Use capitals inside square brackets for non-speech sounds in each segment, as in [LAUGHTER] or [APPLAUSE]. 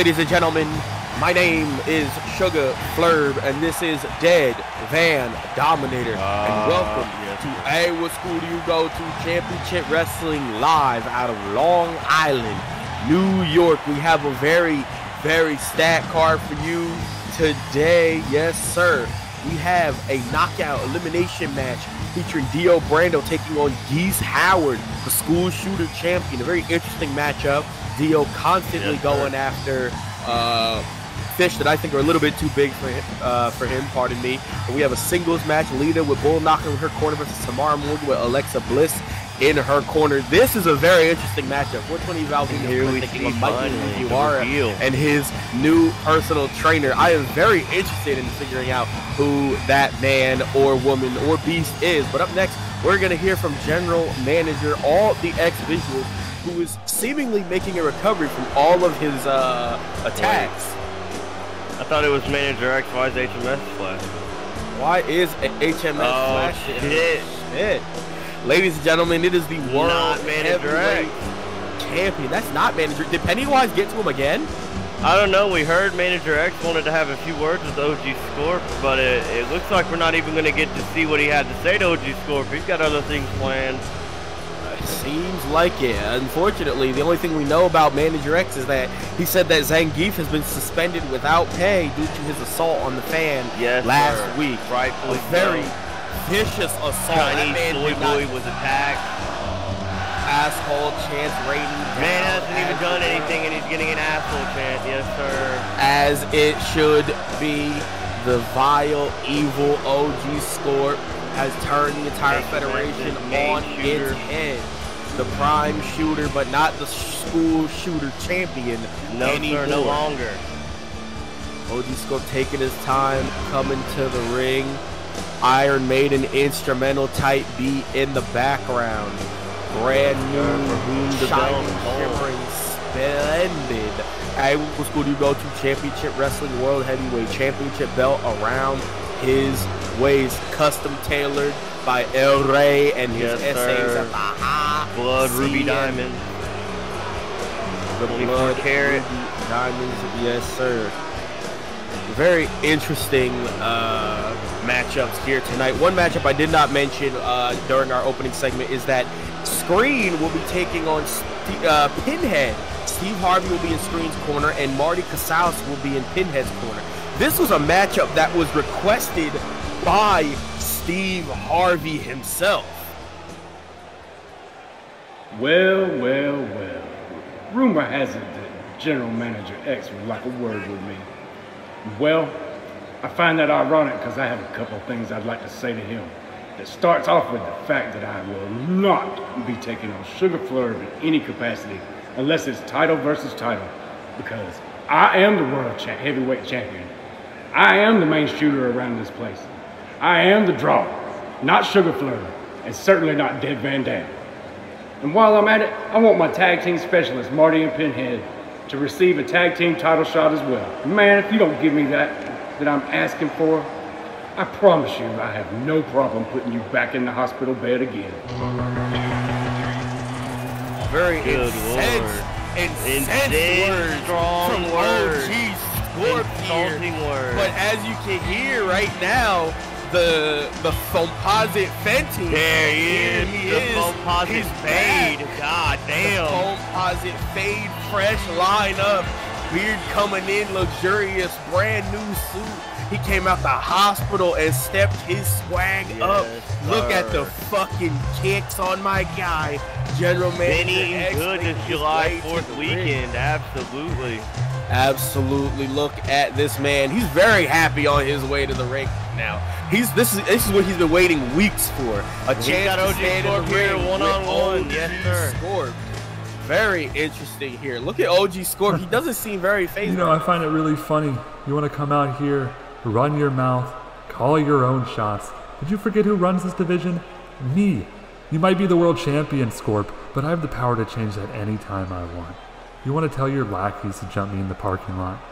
Ladies and gentlemen, my name is Sugar Flurb, and this is Dead Van Dominator. Ah, and welcome yes. to Hey, what school do you go to? Championship Wrestling live out of Long Island, New York. We have a very, very stat card for you today. Yes, sir. We have a knockout elimination match featuring Dio Brando taking on Geese Howard, the school shooter champion. A very interesting matchup. Dio constantly sir. going after uh, fish that I think are a little bit too big for him. Uh, for him, pardon me. And we have a singles match: Lita with Bull Nakano in her corner versus Samara Morgan with Alexa Bliss in her corner. This is a very interesting matchup. Which one of you Valvino Here we thinking of Mikey Mugiwara and his new personal trainer? I am very interested in figuring out who that man or woman or beast is. But up next, we're gonna hear from General Manager All the X Visuals, who is seemingly making a recovery from all of his uh, attacks. I thought it was Manager XY's HMS Flash. Why is HMS Oh, Flash shit. Shit. Ladies and gentlemen, it is the world Not Manager heavyweight X. champion. That's not manager. Did Pennywise get to him again? I don't know. We heard Manager X wanted to have a few words with OG Scorp, but it, it looks like we're not even going to get to see what he had to say to OG Scorp. He's got other things planned. It seems like it. Unfortunately, the only thing we know about Manager X is that he said that Zangief has been suspended without pay due to his assault on the fan Yes, last sir. week. Rightfully a very so. Vicious assault. Chinese that man Soy Boy was attacked. asshole chance rating. Man hasn't even done anything and he's getting an asshole chance. Yes, sir. as it should be. The vile, evil OG Scorp has turned the entire federation on shooter. its head. The prime shooter, but not the school shooter champion No, anymore. sir, no longer. OG Scorp taking his time, coming to the ring. Iron Maiden instrumental type beat in the background. Brand new, shining, shimmering, splendid. What school do you go to? Championship Wrestling World Heavyweight Championship belt around his waist, custom tailored by El Rey and his Yes, essays sir. at the high Blood, Ruby CN. Diamond. The 24 blood ruby diamonds, yes, sir. Very interesting uh, matchups here tonight. One matchup I did not mention uh, during our opening segment is that Screen will be taking on St- uh, Pinhead. Steve Harvey will be in Screen's corner, and Marty Casaus will be in Pinhead's corner. This was a matchup that was requested by Steve Harvey himself. Well, well, well. Rumor has it that General Manager X would like a word with me. Well, I find that ironic because I have a couple things I'd like to say to him. It starts off with the fact that I will not be taking on Sugar Flurb in any capacity unless it's title versus title because I am the world cha- heavyweight champion. I am the main shooter around this place. I am the draw, not Sugar Flurb, and certainly not Dead Van Dam. And while I'm at it, I want my tag team specialist, Marty and Pinhead, to receive a tag team title shot as well. Man, if you don't give me that that I'm asking for, I promise you I have no problem putting you back in the hospital bed again. Very Good incensed, lord. incensed Insane, words strong from words. OG Scorp. Insulting words. But as you can hear right now, the the composite Fenty. There he Here is. he the is. composite He's fade. back. God The damn. composite fade, fresh lineup, beard coming in, luxurious, brand new suit. He came out the hospital and stepped his swag up. Yes, Look at the fucking kicks on my guy, General Manager. Been X good this his July 4th the ring. weekend. Absolutely. Absolutely. Look at this man. He's very happy on his way to the ring now. He's this is this is what he's been waiting weeks for. A chance got to OG stand in the ring one-on-one. Yes, sir. Scorp. Very interesting here. Look at OG Scorp. He doesn't seem very phased. [LAUGHS] You know, I find it really funny. You want to come out here, run your mouth, call your own shots. Did you forget who runs this division? Me. You might be the world champion, Scorp, but I have the power to change that anytime I want. You want to tell your lackeys to jump me in the parking lot?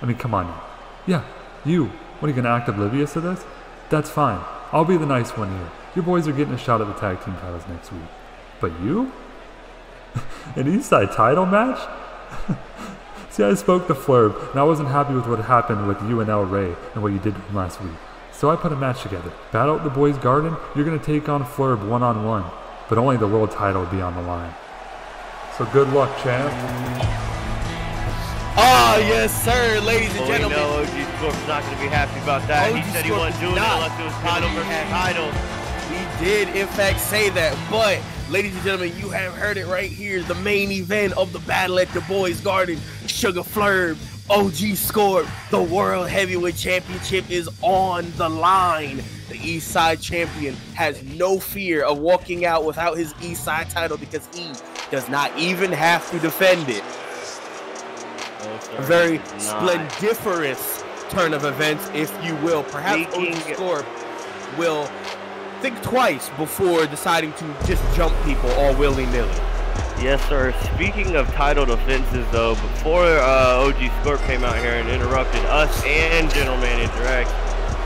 I mean, come on. Yeah, you. What are you going to act oblivious to this? That's fine. I'll be the nice one here. Your boys are getting a shot at the tag team titles next week. But you? [LAUGHS] An Eastside title match? [LAUGHS] See, I spoke to Flurb, and I wasn't happy with what happened with you and El Rey and what you did last week. So I put a match together. Battle at the Boys' Garden, you're going to take on Flurb one on one, but only the world title will be on the line. So good luck, champ. Ah, yes, sir, ladies and Well, we know OG Scorp's not going to be happy about that. OG he said he wasn't doing it not unless it was gonna title be versus title. He did, in fact, say that. But, ladies and gentlemen, you have heard it right here. The main event of the battle at the Boys' Garden. Sugar Flurb, OG Scorp, the World Heavyweight Championship is on the line. The East Side champion has no fear of walking out without his East Side title because he does not even have to defend it. A very not. splendiferous turn of events, if you will. Perhaps OG Scorp will think twice before deciding to just jump people all willy-nilly. Yes, sir. Speaking of title defenses, though, before uh, OG Scorp came out here and interrupted us and General Manager X,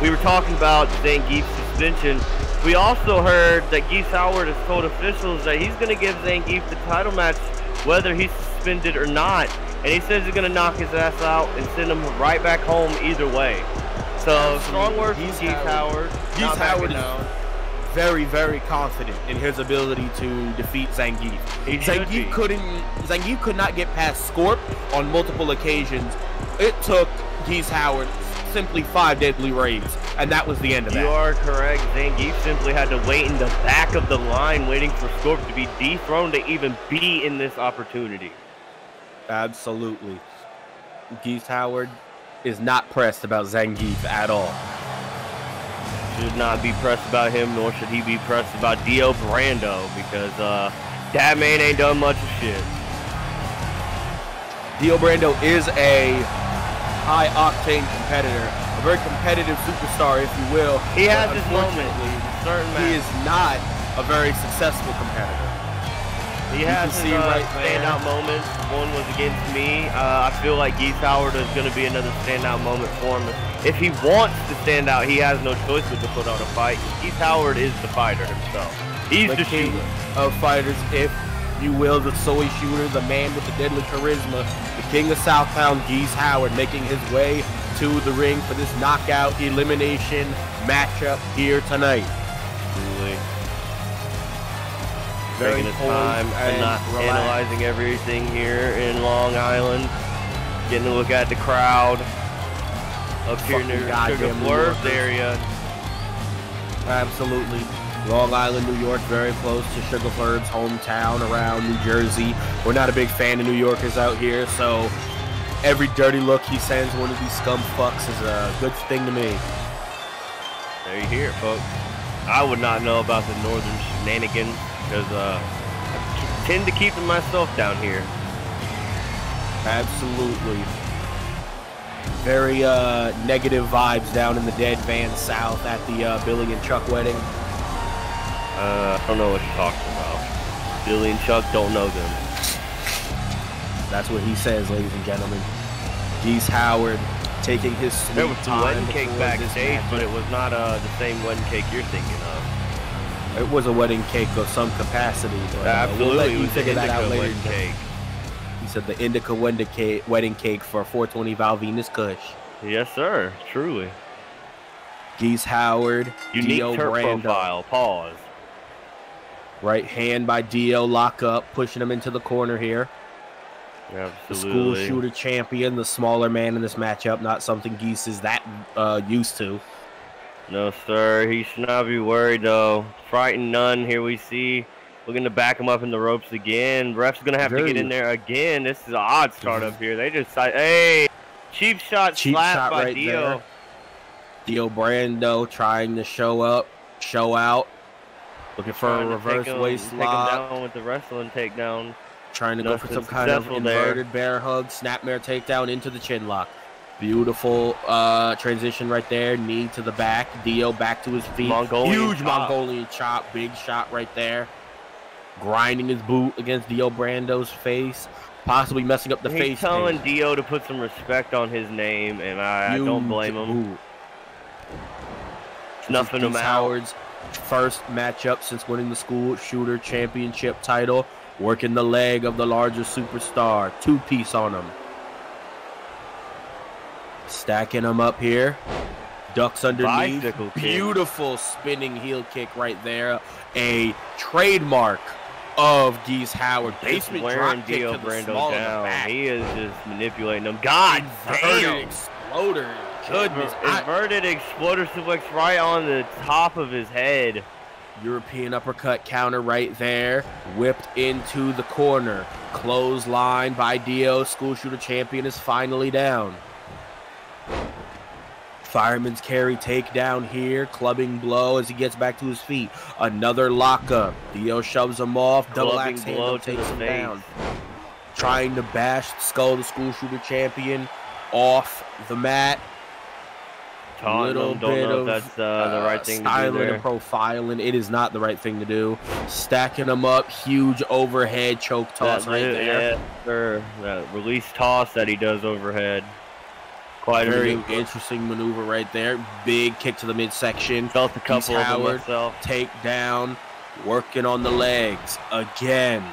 we were talking about Zangief's suspension. We also heard that Geese Howard has told officials that he's going to give Zangief the title match whether he's suspended or not. And he says he's going to knock his ass out and send him right back home either way. So, strong words from Geese Geese Howard- Howard. Geese Howard is- down. Very, very confident in his ability to defeat Zangief. He should be. Zangief couldn't. Zangief could not get past Scorp on multiple occasions. It took Geese Howard simply five deadly raids, and that was the end of You that. You are correct. Zangief simply had to wait in the back of the line waiting for Scorp to be dethroned to even be in this opportunity. Absolutely. Geese Howard is not pressed about Zangief at all. Should not be pressed about him, nor should he be pressed about Dio Brando because uh, that man ain't done much of shit. Dio Brando is a high octane competitor, a very competitive superstar, if you will. He has his moments. Certain He is not a very successful competitor. He You has his see uh, right there. standout moments. One was against me. Uh, I feel like Geese Howard is going to be another standout moment for him. If he wants to stand out, he has no choice but to put on a fight. Geese Howard is the fighter himself. He's the the king shooter. of fighters, if you will, the soy shooter, the man with the deadly charisma, the king of Southtown, Geese Howard, making his way to the ring for this knockout elimination matchup here tonight. Truly. Very Taking his time and and not relaxed. analyzing everything here in Long Island. Getting a look at the crowd up here near Sugar goddamn New area. Absolutely. Long Island, New York, very close to Sugar Flurb's hometown around New Jersey. We're not a big fan of New Yorkers out here, so every dirty look he sends one of these scum fucks is a good thing to me. There you hear it, folks. I would not know about the northern shenanigans because uh, I tend to keep to myself down here. Absolutely. Very uh, negative vibes down in the Dead Van South at the uh, Billy and Chuck wedding. Uh, I don't know what you're talking about. Billy and Chuck don't know them. That's what he says, ladies and gentlemen. Geese Howard taking his sweet There was some time wedding cake backstage, but it was not uh, the same wedding cake you're thinking of. It was a wedding cake of some capacity. But, uh, Absolutely, we'll let it you figure that out later. cake. He said the indica wedding cake, wedding cake for 420 Val Venis Kush. Yes, sir. Truly. Geese Howard, Unique Dio turf Brando. profile. Pause. Right hand by Dio, lock up, pushing him into the corner here. The school shooter champion, the smaller man in this matchup, not something Geese is that uh, used to. No, sir. He should not be worried, though. Frightened none. Here we see. Looking to back him up in the ropes again. Ref's going to have to get in there again. This is an odd start up here. They just... Say, hey! Cheap shot Cheap slap shot by right Dio. there. Dio Brando trying to show up, show out, looking for a reverse him- waist take him lock, down with the wrestling takedown. trying to go for some kind of successful there. inverted bear hug, snapmare takedown into the chin lock. Beautiful uh, transition right there. Knee to the back. Dio back to his feet. Mongolian Huge chop. Mongolian chop. Big shot right there. Grinding his boot against Dio Brando's face. Possibly messing up the He's face. telling paint. Dio to put some respect on his name, and I, I don't blame him. This him is. Howard's first matchup since winning the school shooter championship title. working the leg of the larger superstar. Two piece on him. Stacking him up here. Ducks underneath. Beautiful spinning heel kick right there. A trademark of Geese Howard. Basement wearing drop kick to the Brando small down. He is just manipulating them. God Inverted damn! exploder. Goodness. I- Inverted exploder suplex right on the top of his head. European uppercut counter right there. Whipped into the corner. Clothesline by Dio. School shooter champion is finally down. Fireman's carry takedown here. Clubbing blow as he gets back to his feet. Another lockup. Dio shoves him off. Double Clubbing axe handle takes him face. down. Trying to bash skull the school shooter champion off the mat. Taunting Little. Don't bit know of, if that's uh, the right thing to do styling there. and profiling. It is not the right thing to do. Stacking them up, huge overhead choke toss that, right there. yeah, release toss that he does overhead. Quite a Very interesting maneuver right there. Big kick to the midsection. Felt a couple of them Howard. Take down, working on the legs again.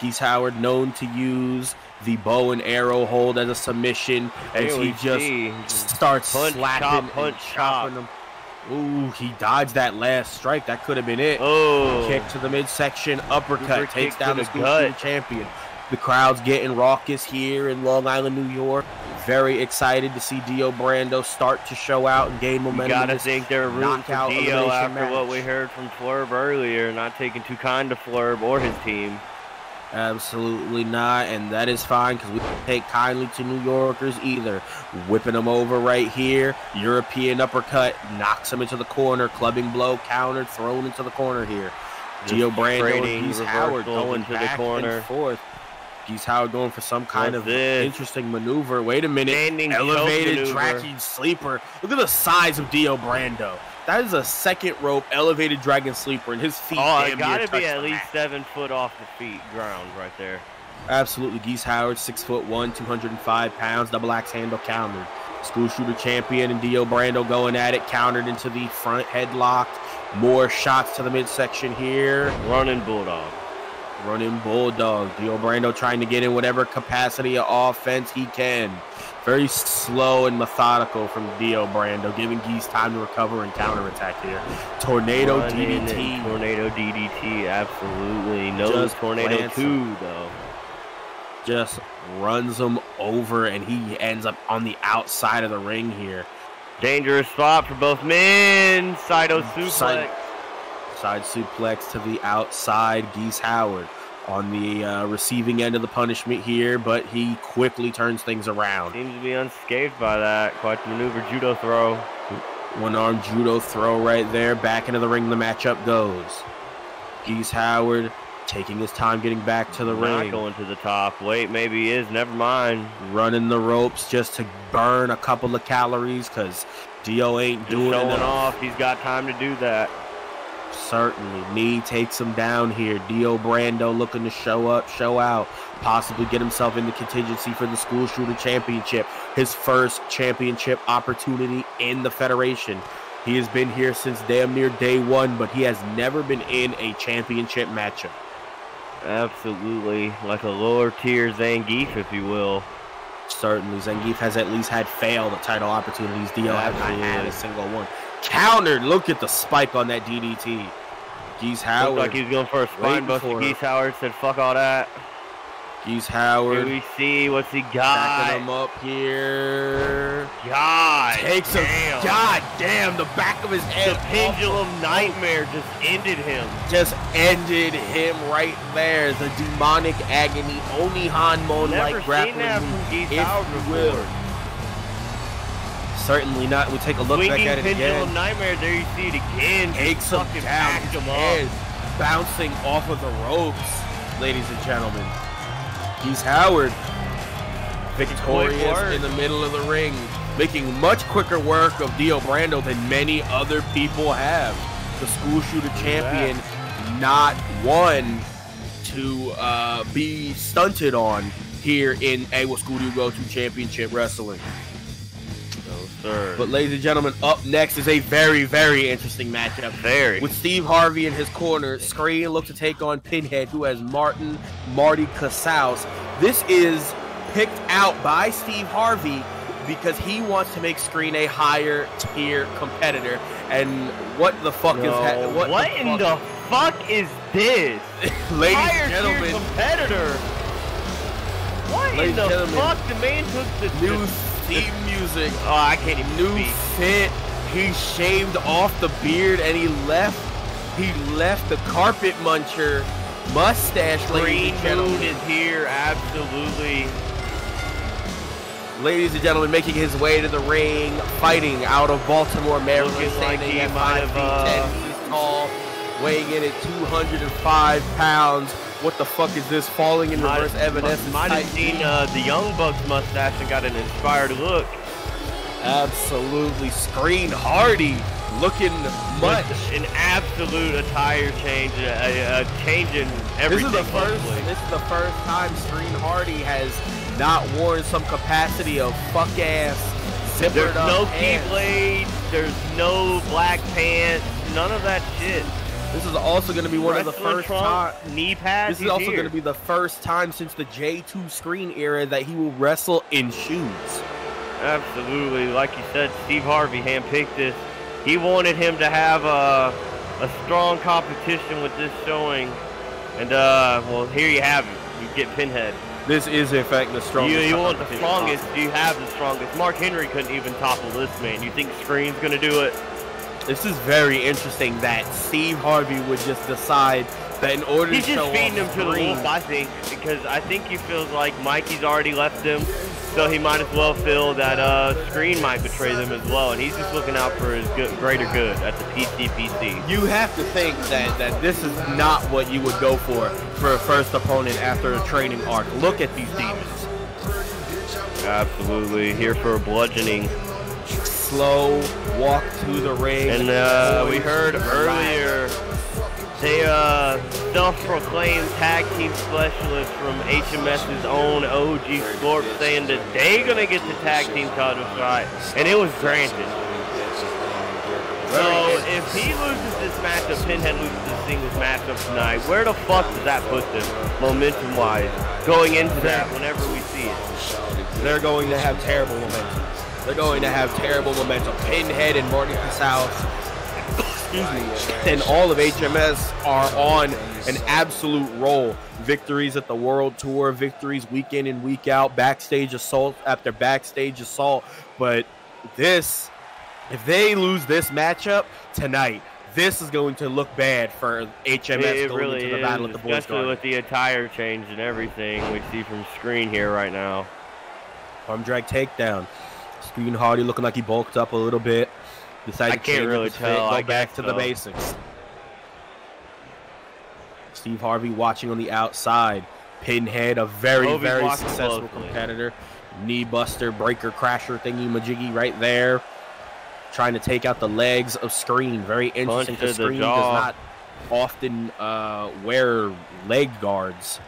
Geese Howard known to use the bow and arrow hold as a submission as he just see. starts Punch, slapping chop, and punch, chopping them. Ooh, he dodged that last strike. That could have been it. Oh, Kick to the midsection, uppercut, Super takes down the the school gut. shooter champion. The crowd's getting raucous here in Long Island, New York. Very excited to see Dio Brando start to show out and gain momentum. in gotta think they're rooting for Dio after what we heard from Flurb earlier, not taking too kind to Flurb or his team. Absolutely not, and that is fine because we don't take kindly to New Yorkers either. Whipping them over right here, European uppercut knocks him into the corner, clubbing blow countered, thrown into the corner here. Dio Brando and Howard going into the corner. forth. Geese Howard going for some kind What's of this? interesting maneuver. Wait a minute, Standing elevated dragon sleeper. Look at the size of Dio Brando. That is a second rope elevated dragon sleeper, and his feet. Oh, it gotta be at least seven foot off the feet ground right there. Absolutely. Geese Howard, six foot one, 205 pounds, double axe handle countered. School shooter champion and Dio Brando going at it, countered into the front headlock. More shots to the midsection here. Running bulldog. Running bulldog. Dio Brando trying to get in whatever capacity of offense he can. Very slow and methodical from Dio Brando, giving Geese time to recover and counterattack here. Tornado Running DDT. Tornado DDT, absolutely. No Just tornado two though. just runs him over and he ends up on the outside of the ring here. Dangerous spot for both men. Saito suplex. Side- Side suplex to the outside. Geese Howard on the uh, receiving end of the punishment here, but he quickly turns things around. Seems to be unscathed by that. Quite the maneuver judo throw. One arm judo throw right there. Back into the ring, the matchup goes. Geese Howard taking his time getting back to the Not ring. going to the top. Wait, maybe he is. Never mind. running the ropes just to burn a couple of calories because Dio ain't Just doing enough. off. He's got time to do that. Certainly. Knee takes him down here. Dio Brando looking to show up, show out, possibly get himself in the contingency for the school shooter championship. His first championship opportunity in the Federation. He has been here since damn near day one, but he has never been in a championship matchup. Absolutely. Like a lower tier Zangief, if you will. Certainly, Zangief has at least had failed title opportunities. Dio has not had a single one. Countered. Look at the spike on that DDT. Geese Looked Howard. like he was going for a spine waiting buster. Geese Howard said, fuck all that. Geese Howard. Here Howard. we see what's he got. Backing got. him up here. God. Takes him. damn. God damn, the back of his head. The pendulum nightmare just ended him. Just ended him right there. The demonic agony. Only Hanmon Never like seen that from Geese Howard you will. Certainly not. We take a look Swinging back at it again. nightmare. There you see it again. takes him down. him head bouncing off of the ropes, ladies and gentlemen. He's Howard, victorious in the middle of the ring, making much quicker work of Dio Brando than many other people have. The school shooter champion, not one to uh, be stunted on here in Awa School to Go to Championship Wrestling. Sir. But ladies and gentlemen, up next is a very, very interesting matchup. Very. With Steve Harvey in his corner, Screen looks to take on Pinhead, who has Martin Marty Casaus. This is picked out by Steve Harvey because he wants to make Screen a higher tier competitor. And what the fuck is No, that? what the in fuck- the fuck is this? [LAUGHS] ladies Higher and tier gentlemen? competitor. What Ladies in the fuck? The man took the New theme music. Oh, I can't even new speak. fit. He shaved off the beard and he left. He left the carpet muncher mustache. Ladies Green and gentlemen, Moon is here, absolutely. ladies and gentlemen, making his way to the ring, fighting out of Baltimore, Maryland, Looking like he might have, uh. He's tall, weighing in at 205 pounds. What the fuck is this? Falling in reverse Evanescence. might have seen uh, the Young Bucks mustache and got an inspired look. Absolutely, Screen Hardy, looking much. An absolute attire change, a, a, a change in This everything. is the first. mostly. This is the first time Screen Hardy has not worn some capacity of fuck ass zippered There's no keyblade. there's no black pants, none of that shit. This is also going to be one of the first time. knee pads. This is also going to be the first time since the J2 Screen era that he will wrestle in shoes. Absolutely, like you said, Steve Harvey handpicked this. He wanted him to have a, a strong competition with this showing, and uh, well, here you have it. You get Pinhead. This is in fact the strongest. you want the strongest? You have the strongest. Mark Henry couldn't even topple this man. You think Screen's gonna do it? This is very interesting that Steve Harvey would just decide that in order He's to just feeding him to the wolf, I think, because I think he feels like Mikey's already left him, so he might as well feel that uh, Screen might betray them as well, and he's just looking out for his good, greater good at the PCPC. you have to think that, that this is not what you would go for for a first opponent after a training arc. Look at these demons. Absolutely, here for a bludgeoning. Slow walk to the ring. And uh, we heard earlier they uh, self-proclaimed tag team specialist from HMS's own OG Scorp saying that they're gonna get the tag team title shot, and it was granted. So if he loses this matchup, Pinhead loses this singles matchup tonight, where the fuck does that put them, momentum-wise, going into that whenever we see it? They're going to have terrible momentum. They're going to have terrible momentum. Pinhead and Marty Casaus, excuse me, and all of HMS are on an absolute roll. Victories at the World Tour, victories week in and week out, backstage assault after backstage assault. But this, if they lose this matchup tonight, this is going to look bad for HMS It, going really into the is, battle at the Boys especially with the attire change and everything we see from screen here right now. Arm drag takedown. Screen Hardy looking like he bulked up a little bit. Decided I to can't really his fit, tell, Go back to the basics. Steve Harvey watching on the outside. Pinhead, a very, he's very successful closely. competitor. Knee buster, breaker, crasher thingy majiggy right there. Trying to take out the legs of Screen. Very interesting because Screen does not often uh, wear leg guards.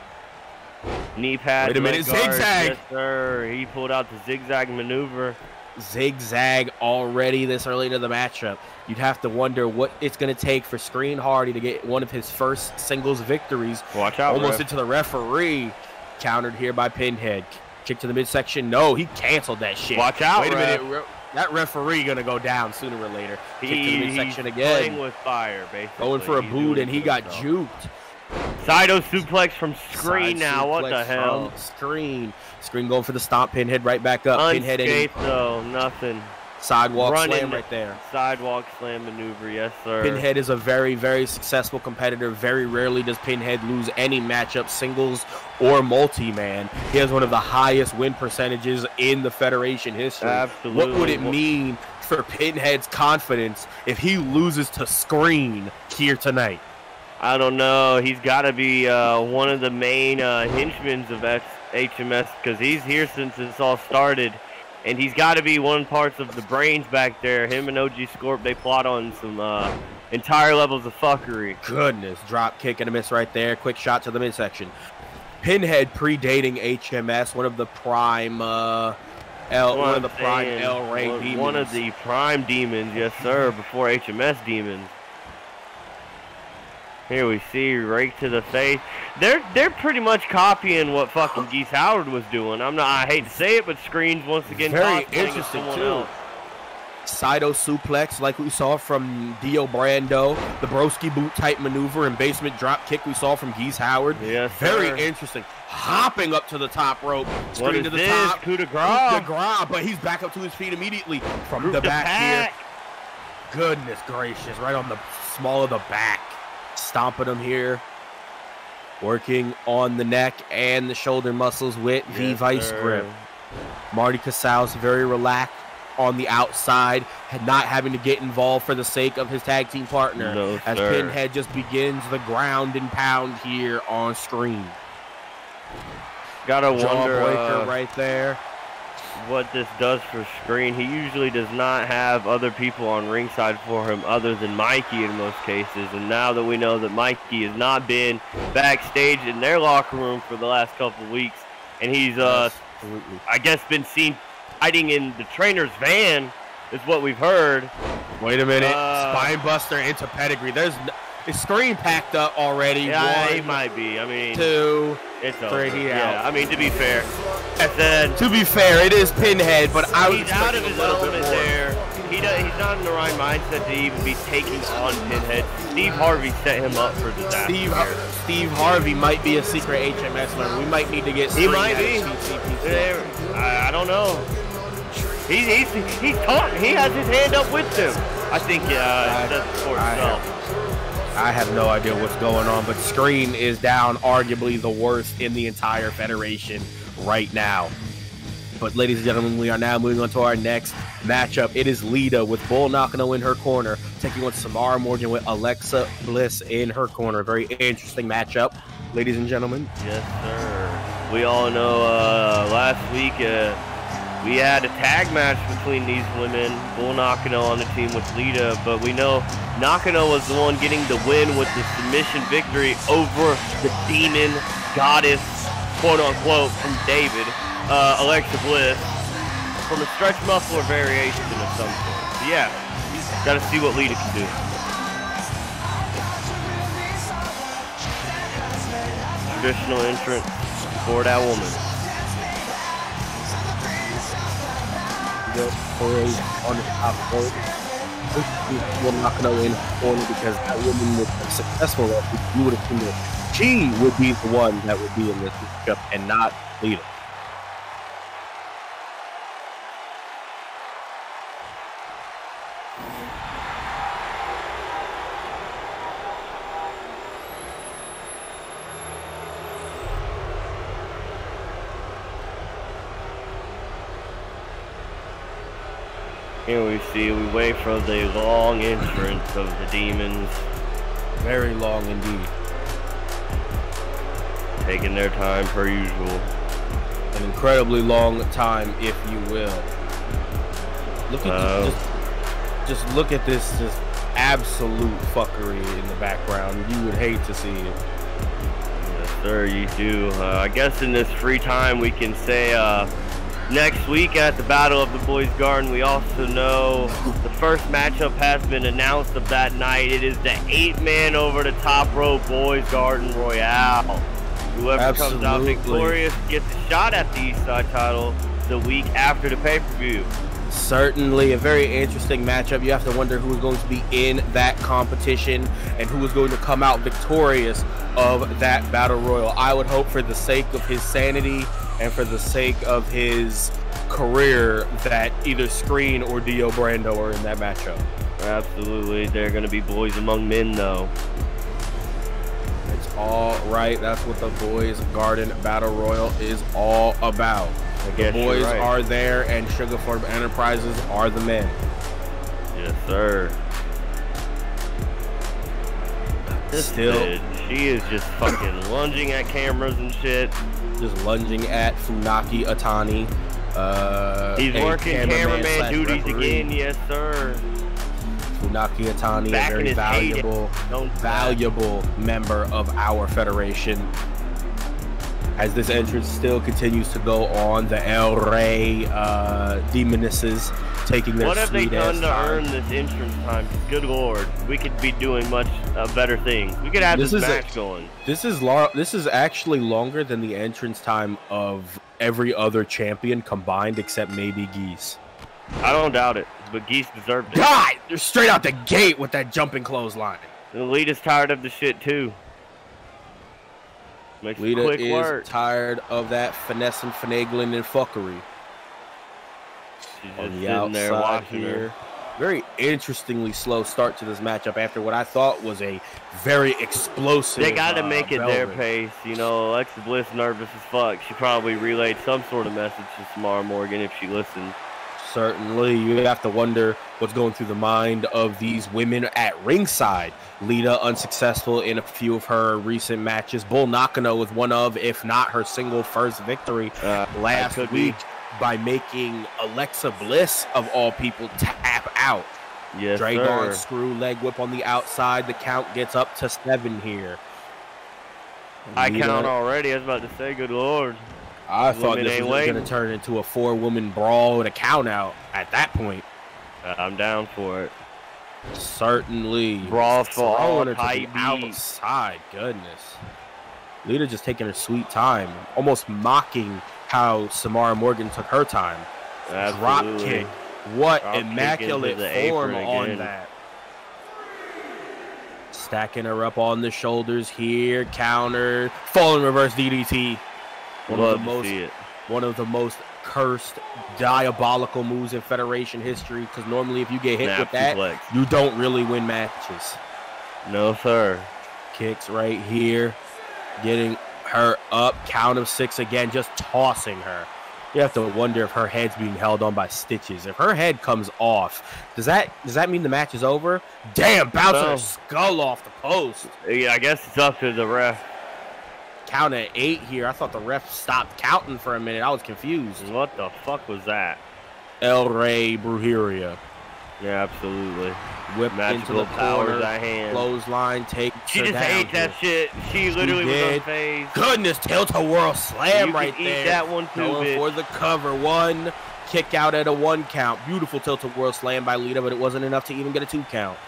Knee pad. Wait a minute, guard, zigzag! Yes, sir. He pulled out the zigzag maneuver. Zigzag already this early into the matchup. You'd have to wonder what it's going to take for Screen Hardy to get one of his first singles victories. Watch out, Almost ref. into the referee. Countered here by Pinhead. Kick to the midsection. No, he canceled that shit. Watch out, Wait a ref. minute. That referee going to go down sooner or later. Kick to the midsection again. playing with fire, basically. Going for a boot, and he got stuff. juked. Sido suplex from screen Side now. What the hell? from Screen. Screen going for the stomp. Pinhead right back up. Pinhead Unscathed though, nothing. sidewalk Running. slam right there. Sidewalk slam maneuver, yes sir. Pinhead is a very, very successful competitor. Very rarely does Pinhead lose any matchup, singles or multi-man. He has one of the highest win percentages in the Federation history. Absolutely. What would it mean for Pinhead's confidence if he loses to Screen here tonight? I don't know. He's got to be uh, one of the main uh, henchmen of X- HMS because he's here since this all started, and he's got to be one parts of the brains back there. Him and OG Scorp they plot on some uh, entire levels of fuckery. Goodness, drop kick and a miss right there. Quick shot to the midsection. Pinhead predating HMS, one of the prime uh, El, One one of the prime saying, Rey one, demons. one of the prime demons, yes sir, before HMS demons. Here we see right to the face. They're they're pretty much copying what fucking Geese Howard was doing. I'm not. I hate to say it, but screens once again. Very interesting, too. else. Saito suplex like we saw from Dio Brando, the broski boot type maneuver and basement drop kick we saw from Geese Howard. Yes, Very sir. interesting. Hopping up to the top rope, screen to the this? top. Coup de Coup grace. de grace, but he's back up to his feet immediately from Group the back pack. here. Goodness gracious, right on the small of the back. Stomping him here. Working on the neck and the shoulder muscles with the vice sir. grip. Marty Casaus very relaxed on the outside, not having to get involved for the sake of his tag team partner. No, as sir. Pinhead just begins the ground and pound here on screen. Gotta wonder Jawbreaker uh, right there. What this does for Screen. He usually does not have other people on ringside for him other than Mikey in most cases. And now that we know that Mikey has not been backstage in their locker room for the last couple weeks, and he's, uh, Absolutely. I guess, been seen hiding in the trainer's van, is what we've heard. Wait a minute. Uh, Spine buster into pedigree. There's n- is screen packed up already. Yeah, he might be. I mean, two. it's three, over. Yeah, out. I mean, to be fair, I said To be fair, it is Pinhead, but I was he's out of his a little bit element there. He does, he's not in the right mindset to even be taking on Pinhead. Steve Harvey set him up for disaster. Steve here. Steve Harvey might be a secret HMS member. We might need to get. He might be. I, I don't know. He's he's he's talking. He has his hand up with them. I think uh, I- it does for itself. I have no idea what's going on, but Screen is down, arguably the worst in the entire federation right now. But ladies and gentlemen, we are now moving on to our next matchup. It is Lita with Bull Nakano in her corner, taking on Samara Morgan with Alexa Bliss in her corner. Very interesting matchup, ladies and gentlemen. Yes, sir. We all know uh, last week uh, we had a tag match between these women, Bull Nakano on the team with Lita, but we know Nakano was the one getting the win with the submission victory over the demon goddess, quote unquote, from David, uh, Alexa Bliss, from a stretch muscle variation of some sort. So yeah, gotta see what Lita can do. Traditional entrance for that woman. The Corey on the top rope. Bull Nakano in her corner because that woman was successful. You would have seen that she would be the one that would be in this matchup and not Lita. Here we see, we wait for the long entrance of the demons, Very long indeed. taking their time per usual. An incredibly long time, if you will. Look at this, just, just look at this just absolute fuckery in the background. You would hate to see it. Yes, sir, you do. Uh, I guess in this free time we can say uh, next week at the Battle of the Boys Garden, we also know the first matchup has been announced of that night. It is the eight-man over the top rope Boys Garden Royale. Whoever comes out victorious gets a shot at the Eastside title the week after the pay-per-view. Certainly a very interesting matchup. You have to wonder who is going to be in that competition and who is going to come out victorious of that battle royal. I would hope for the sake of his sanity and for the sake of his career that either Screen or Dio Brando are in that matchup. Absolutely, they're going to be boys among men, though. It's all right. That's what the Boys Garden Battle Royal is all about. The boys right. are there and Sugarform Enterprises are the men. Yes, sir. This Still bitch, she is just fucking lunging at cameras and shit. Just lunging at Funaki Atani. Uh, He's working cameraman cameraman duties referee. again, yes, sir. Funaki Atani, Back a very valuable, valuable member of our federation. As this entrance still continues to go on. The El Rey uh, Demonesses taking their What have they done to time. earn this entrance time? Good lord, we could be doing much uh, better things. We could have This this, is a- match going. This is This is actually longer than the entrance time of every other champion combined, except maybe Geese. I don't doubt it, but Geese deserved it. God, they're straight out the gate with that jumping clothesline. And is tired of the shit too. Makes Lita is work. tired of that finessing, finagling, and fuckery. She's on the outside watching here. her. Very interestingly slow start to this matchup after what I thought was a very explosive. They got to uh, make it their pace. You know, Alexa Bliss nervous as fuck. She probably relayed some sort of message to Samara Morgan if she listened. Certainly, you have to wonder what's going through the mind of these women at ringside. Lita unsuccessful in a few of her recent matches. Bull Nakano with one of, if not her single first victory Uh, last could be. week by making Alexa Bliss of all people tap out. yes, Dragon sir. screw leg whip on the outside. The count gets up to seven here. I Lita- count already. I was about to say, good lord. I thought this was going to turn into a four-woman brawl with a count out at that point. Uh, I'm down for it. Certainly. Brawl for all Throwing her to the type outside. Goodness. Lita just taking her sweet time, almost mocking how Samara Morgan took her time. Drop Absolutely. kick. What Drop immaculate form on that. Stacking her up on the shoulders here. Counter. Falling reverse DDT. One Love of the most one of the most cursed, diabolical moves in Federation history. Because normally, if you get hit Snap with that, you don't really win matches. No, sir. Kicks right here, getting her up. Count of six again, just tossing her. You have to wonder if her head's being held on by stitches. If her head comes off, does that does that mean the match is over? Damn, bouncing No. her skull off the post. Yeah, I guess it's up to the ref. Count at eight here. I thought the ref stopped counting for a minute. I was confused. What the fuck was that? El Rey Brujeria. Yeah, absolutely. Whipped Magical into the powers corner. Clothesline take. She just hates that here. shit. She literally was did. unfazed. Goodness, tail to whirl slam You right there. that one too, Going bitch. for the cover. One kick out at a one count. Beautiful tilt to world slam by Lita, but it wasn't enough to even get a two count.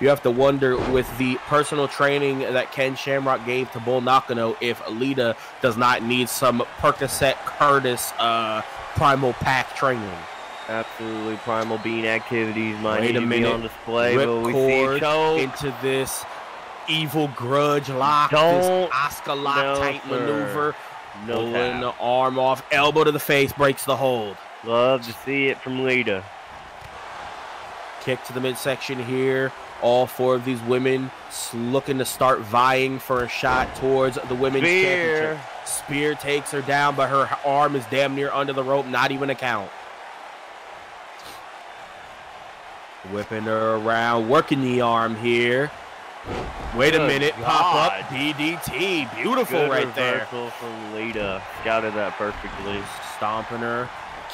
You have to wonder with the personal training that Ken Shamrock gave to Bull Nakano if Lita does not need some Percocet Curtis uh, primal pack training. Absolutely primal bean activities might Wait need to be on display, Rip but we see into this evil grudge lock, Don't- this Oscar lock no, type sir. maneuver. No Pulling tap. the arm off, elbow to the face, breaks the hold. Love to see it from Lita. Kick to the midsection here. All four of these women looking to start vying for a shot towards the women's Spear. championship. Spear takes her down, but her arm is damn near under the rope, not even a count. Whipping her around, working the arm here. Wait a Good minute, pop up God. DDT. Beautiful Good right there. from Lita. Scouted that perfectly. Stomping her,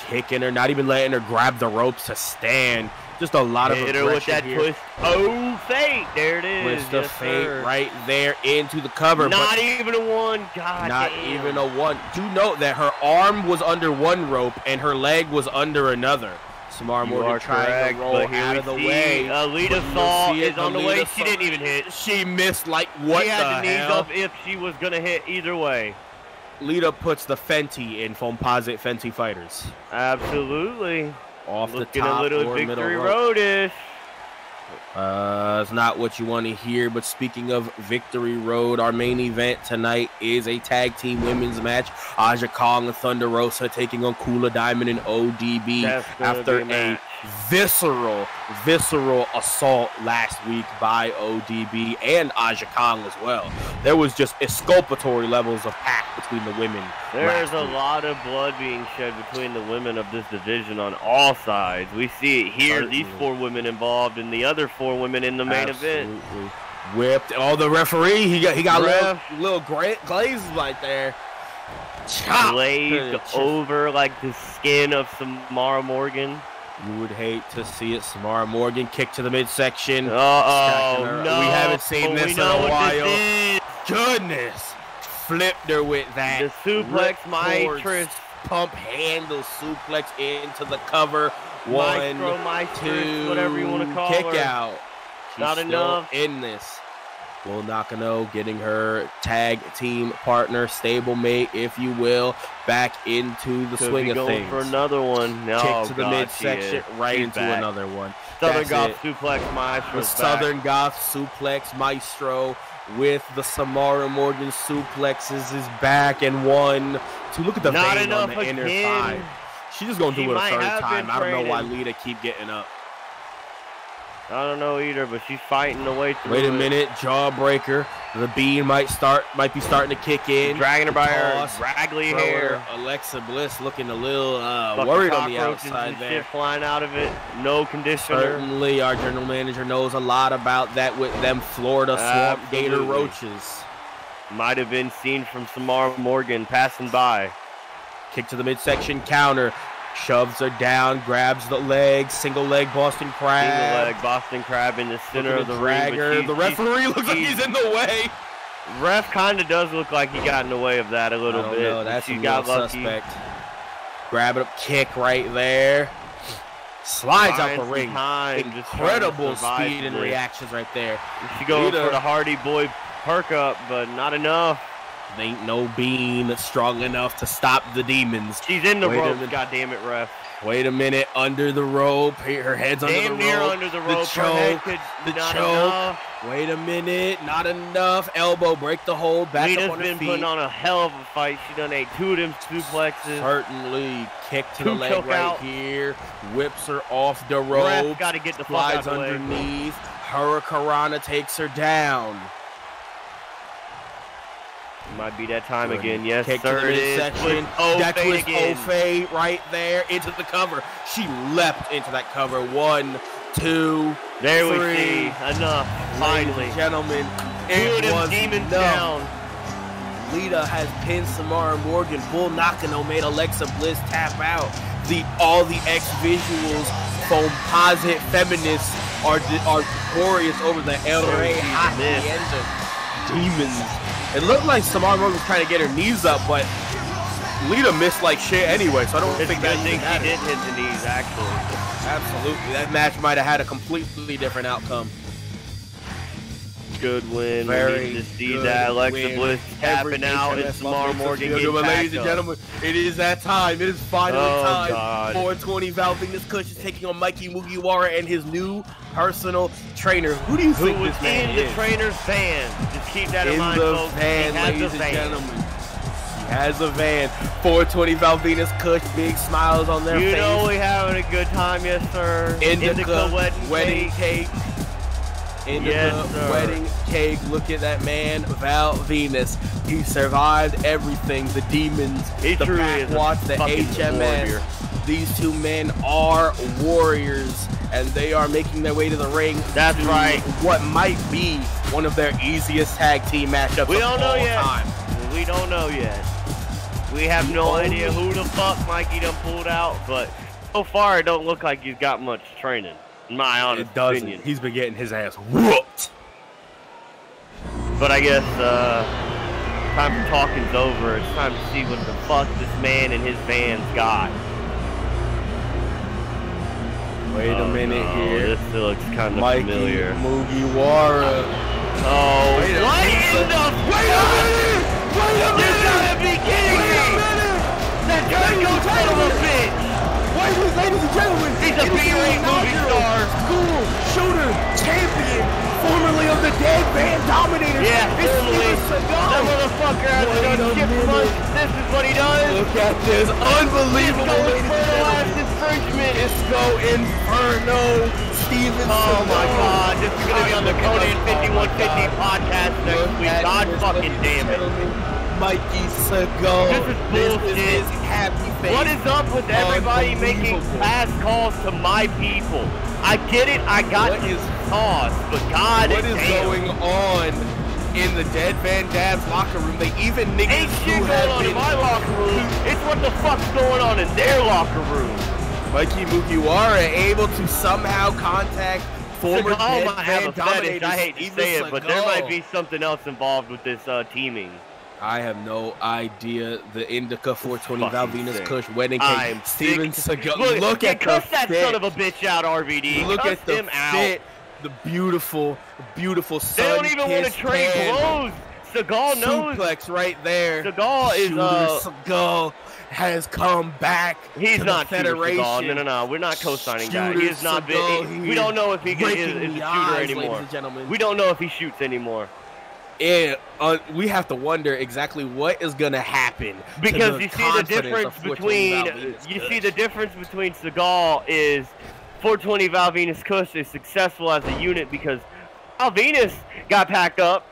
kicking her, not even letting her grab the ropes to stand. Just a lot of Hit her with aggression that here. twist. Oh, fate. There it is. Twist of Yes, fate sir. right there into the cover. Not even a one. God not damn. even a one. Do note that her arm was under one rope and her leg was under another. Samara You Morgan trying correct, to roll out of the way. Alita saw see on the way. saw- She didn't even hit. She missed like what she had the the knees hell? up if she was gonna hit either way. Lita puts the Fenty in Composite Fenty Fighters. Absolutely. Off Looking the top a little or victory roadish. Uh, it's not what you want to hear, but speaking of Victory Road, our main event tonight is a tag team women's match. Aja Kong and Thunder Rosa taking on Kula Diamond and ODB after a a. visceral, visceral assault last week by ODB and Aja Kong as well. There was just exculpatory levels of pack between the women. There's a week. lot of blood being shed between the women of this division on all sides. We see it here, these four women involved, and the other four women in the main event. Absolutely. Whipped. Oh, the referee, he got he got little, Ref. little gra- glazes right there. Chop. Glazed over like the skin of Samara Morgan. You would hate to see it. Samara Morgan kick to the midsection. Uh-oh, no. we haven't seen this in a while. Goodness. flipped her with that. The suplex mistress. Pump handle suplex into the cover. One, Maestro, mistress, two, whatever you wanna call kick her. out. She's Not enough. in this. Will Nakano getting her tag team partner, stablemate, if you will, back into the Could swing of going things. for another one. No, Kick to oh, the God, midsection, she is. right She's into back. another one. Southern That's Goth it. suplex maestro. The Southern Goth suplex maestro with the Samara Morgan suplexes is back and one. To look at the Not vein on the inner again. thigh. She's just gonna She do it a third time. I don't know why. Lita keep getting up. I don't know either, but she's fighting the way through. Wait a it. minute, jawbreaker. The bean might start, might be starting to kick in. Dragging her by her Toss, raggly Throw hair. her. Alexa Bliss looking a little uh, worried on the outside there. shit flying out of it. No conditioner. Certainly, our general manager knows a lot about that with them Florida Swamp Gator roaches. Might have been seen from Samara Morgan passing by. Kick to the midsection counter. Shoves her down, grabs the leg, single leg Boston Crab. Single leg Boston Crab in the center of the ring. The referee looks like he's in the way. Ref kind of does look like he got in the way of that a little bit. know. That's she a got lucky. suspect. Grab it up, kick right there. Slides out the ring. time, just trying to Incredible speed and reactions right there. She Lita- for the Hardy Boy perk up, but not enough. Ain't no bean strong enough to stop the demons. She's in the Wait minute. God damn it, ref. Wait a minute, under the rope. Her head's under Damn the near rope. under the The rope. Her head choke. could the not choke. enough. Wait a minute, not enough. Elbow, break the hold, back Lita's up on her been feet. putting on a hell of a fight. She done ate two of them suplexes. Certainly, kick to the Two leg right out. here. Whips her off the rope. got to get the fuck Slides out of the way. underneath. Hurricanrana takes her down. Might be that time again. Yes, Kick to sir. the midsection. With That again. O-Fade right there into the cover. She leapt into that cover. One, two, There we see. Enough. Finally. Ladies and gentlemen, it was demons enough. down. Lita has pinned Samara Morgan. Bull Nakano made Alexa Bliss tap out. The all the X visuals, composite feminists are are glorious over the El Rey Hacienda demons. It looked like Samara Morgan was trying to get her knees up, but Lita missed like shit anyway. So I don't It's think that thing she did hit the knees, actually. Absolutely, that match might have had a completely different outcome. Good win. Very we needed to see that Alexa win. Bliss tapping out and Samara Morgan getting. But ladies and gentlemen, it is that time. It is finally Oh, time. God. 420 Val Venis Kush is taking on Mikey Mugiwara and his new personal trainer. Who do you Who think was this man in the trainer's van. Just keep that in, in mind, the folks. van, he has ladies a and van. gentlemen. He has a van. 420 Val Venis Kush, big smiles on their You face. know we having a good time, yes, sir. Indica, wedding, wedding cake. cake. Indica Yes, sir. wedding cake. Look at that man, Val Venis. He survived everything. The demons, He the truly pack watch, the HMS. warrior. These two men are warriors, and they are making their way to the ring. That's right. What might be one of their easiest tag team matchups We don't know yet. time. We don't know yet. We have no idea who the fuck Mikey done pulled out, but so far it don't look like he's got much training. In my honest It doesn't. opinion. He's been getting his ass whooped. But I guess uh, time for talking's over. It's time to see what the fuck this man and his band's got. Wait a Oh, minute no, here. This still looks kind of Mikey familiar. Mugiwara. Oh, Wait a what minute. in the Wait a minute! Wait a You minute! gotta be kidding Wait a me! minute! That Draco son of a bitch! Wait, wait, ladies and gentlemen, He's a it is B-rate movie star. School shooter champion, formerly of the Dead Band Dominators. Yeah, it's. Steven That motherfucker has done shit for This is what he does. Look at this, unbelievable, Disco ladies and fertilized gentlemen. infringement. Disco Inferno, Steven Oh my god, this is gonna be on the Conan this. Oh my 5150 podcast next week. God fucking damn it. Mikey Seagal. This is bullshit. This is happy face. What is up with everybody making fast calls to my people? I get it, I got What the is- but god What is damn. going on in the Dead Van Dab's locker room? They even niggas Ain't shit going on in my locker room. It's what the fuck's going on in their locker room. Mikey Mugiwara able to somehow contact former Seagal might have Van a fetish. I hate to say it, but there might be something else involved with this uh, teaming. I have no idea. The Indica 420 Val Venis sick. Kush wedding cake. I'm. Steven. Seagal. Look, Look, yeah, at the cuss that fit. son of a bitch out, RVD. Look Cuss at the him out. The beautiful, beautiful They don't even want to trade pan. blows. Seagal knows. Suplex right there. Seagal is Shooter uh. Seagal has come back. He's to not the Federation. Seagal. No, no, no. We're not co-signing that. He Shooter has not Seagal, been. he we don't know if he can, is, is a shooter eyes, ladies anymore. and gentlemen. We don't know if he shoots anymore Yeah, uh, we have to wonder exactly what is going to happen because the you see the difference between. You see the difference between Seagal is 420 Val Venis Kush is successful as a unit because Val Venis got packed up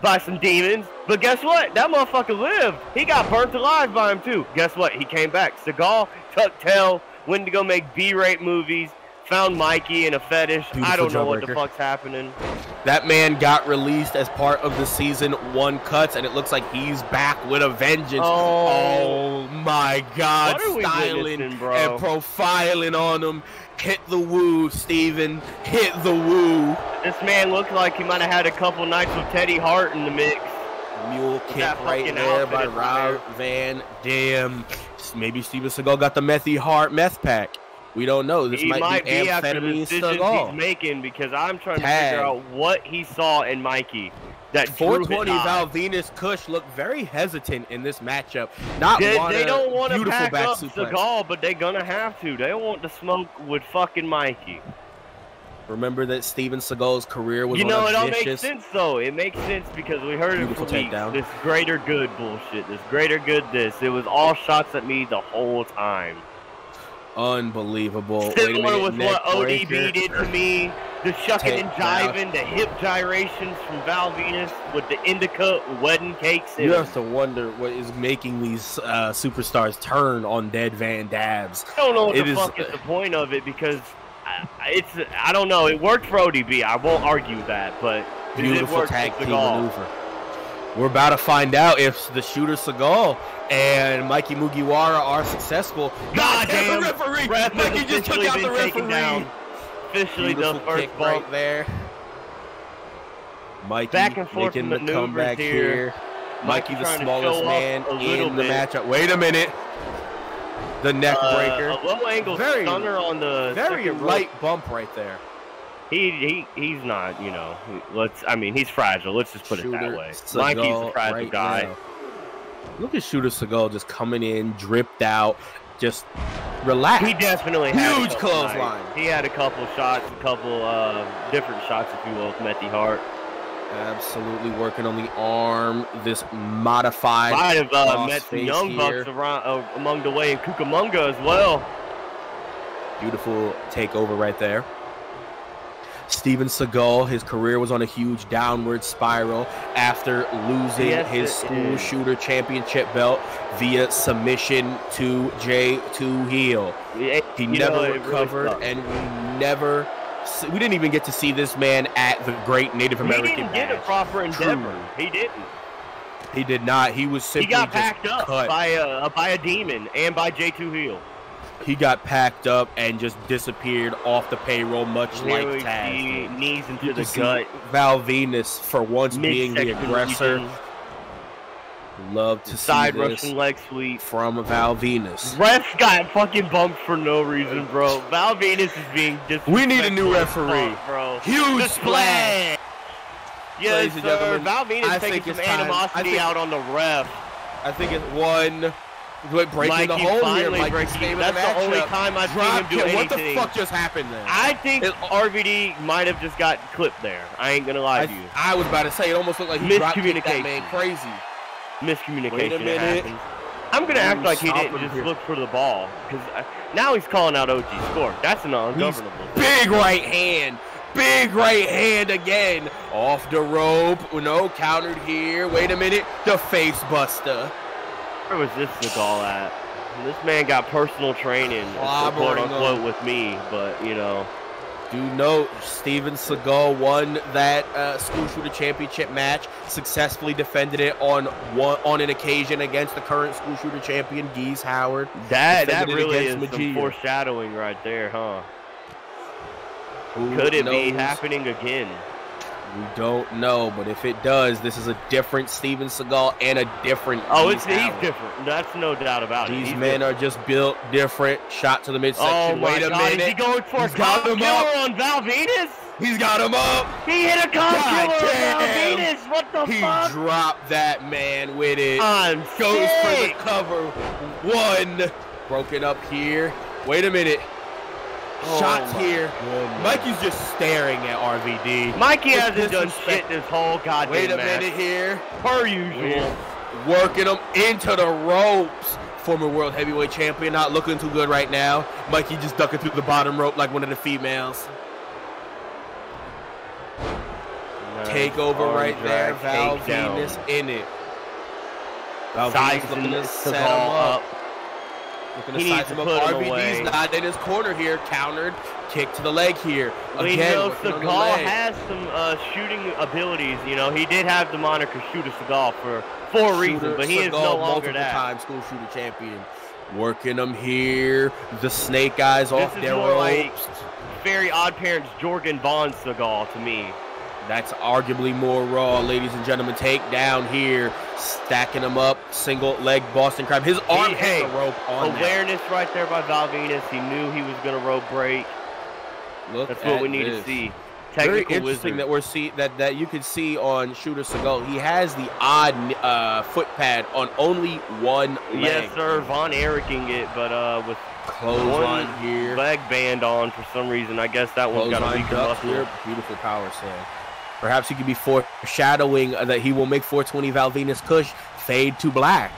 by some demons, but guess what? That motherfucker lived. He got burnt alive by him too. Guess what? He came back. Seagal tucked tail, went to go make B-rate movies. Found Mikey in a fetish. I don't know what the fuck's happening. That man got released as part of the season one cuts, and it looks like he's back with a vengeance. Oh. Oh my God! What are we Styling bro? and profiling on him. Hit the woo, Steven. Hit the woo. This man looked like he might have had a couple nights with Teddy Hart in the mix. Mule kick right there by Rob Van Dam. Maybe Steven Seagal got the methy heart meth pack. We don't know. This he might, might, be be amphetamine Seagal. he's making because I'm trying Tag. to figure out what he saw in Mikey that drew his 420 eye. Val Venis Kush looked very hesitant in this matchup. Not They, they don't want to pack back up suplex. Seagal, but they're gonna have to. They want to smoke with fucking Mikey. Remember that Steven Seagal's career was You know, it all makes sense though. It makes sense because we heard it Beautiful for weeks. This greater good bullshit. This greater good. This. It was all shots at me the whole time. Unbelievable. Wait a Similar with what ODB breaker. did to me. The shucking and jiving, the hip gyrations from Val Venis with the indica wedding cakes. You have to wonder what is making these uh, superstars turn on dead Van Dabs. I don't know what It the is- fuck is the point of it because I, it's I don't know. It worked for ODB. I won't argue that, but Beautiful tag team maneuver. We're about to find out if the shooter Seagal and Mikey Mugiwara are successful. God damn, the referee! Ref Mikey just took out the referee. down. Officially Beautiful the first bump. right there. Mikey Back and forth making the comeback here. here. Mikey, the smallest man in the bit. matchup. Wait a minute. The neck Uh, breaker. a low angle Very- stunner on the Very second rope. bump right there. He he he's not. You know. Let's. I mean, he's fragile. Let's just put it that way. Seagal Mikey's a fragile right guy. now. Look at Shooter Seagal just coming in, dripped out, just relaxed. He definitely had Huge clothesline. He had a couple shots, a couple uh, different shots, if you will, with Methy Hart. Absolutely working on the arm. This modified. Might have uh, met some young here. bucks around uh, among the way in Cucamonga as well. Beautiful takeover right there. Steven Seagal, his career was on a huge downward spiral after losing Yes, his school is. shooter championship belt via submission to J2 Heel. He He never recovered, and we never, we didn't even get to see this man at the Great Native American. he didn't get a proper endeavor. Truly. He didn't. He did not. He was He simply got just packed up cut. by a by a demon and by J2 Heel. He got packed up and just disappeared off the payroll, much we like Taz. knees into the gut, Val Venis, for once being the aggressor, love to side Russian leg sweep. from Val Venis. Refs got fucking bumped for no reason, bro. Val Venis is being disrespectful. We need a new referee. bro. Huge The splash. Yes, Ladies sir. Val Venis I taking some it's time- I animosity think- out on the ref. I think it's one. Wait, breaking the Mikey hole here, finally Mikey breaking- staying that's the only time I've seen him do kick. What the fuck just happened there? I think It- RVD might have just got clipped there. I ain't gonna lie I, to you. I was about to say it almost looked like he dropped kicked that Miscommunication. man crazy. Miscommunication. Wait a minute. I'm gonna act like he didn't just here. look for the ball because now he's calling out OG score. That's an ungovernable. Big right hand. Big right hand again. Off the rope. No, countered here. Wait a minute. The face buster. Where was this Seagal at? This man got personal training, quote unquote, with me, but you know, Do note, Steven Seagal won that uh, school shooter championship match. Successfully defended it on one on an occasion against the current school shooter champion, Geese Howard. that that really is some foreshadowing right there, huh? Who Could it be happening again? We don't know, but if it does, this is a different Steven Seagal and a different. Oh, Dean it's he's different. That's no doubt about it. These He's men different. are just built different. Shot to the Oh midsection. my Wait a God! minute. Is he going for He's a got him up. on Val Venis? He's got him up. He hit a cock killer. Venis. What the He fuck? dropped that man with it. I'm Goes for the cover. One. Broken up here. Wait a minute. Oh Shots here. goodness. Mikey's just staring at RVD. Mikey With hasn't done shit this whole goddamn Wait a match. minute here. Per usual. Working him into the ropes. Former world heavyweight champion, not looking too good right now. Mikey just ducking through the bottom rope like one of the females. Nice Takeover right there. Val. Venis in it. Val Venis looking to set him up. up. He Looking to needs to put him away. RVD's not in his corner here. Countered. Kick to the leg here. We Again, know the Seagal has some uh, shooting abilities. You know, he did have the moniker Shooter Seagal for for a reason, but he is no longer multiple that. time school shooter champion. Working them here. The snake eyes This off is their more like- Very odd parents, Jorgen Von Seagal to me. That's arguably more raw, ladies and gentlemen. Take down here, stacking them up, single leg Boston Crab. His arm hit hey, the rope on that. Awareness right there by Val Venis. He knew he was going to rope break. Look That's what we need this. to see. Very Technical interesting wizard. that we're see that that you could see on Shooter Seagal. He has the odd uh, foot pad on only one leg. Yes, sir. Von Ericking it, but uh, with Clothesline one here. leg band on for some reason. I guess that one's got a weaker muscle. here. Beautiful power slam. Perhaps he could be foreshadowing that he will make 420 Val Venis Kush fade to black.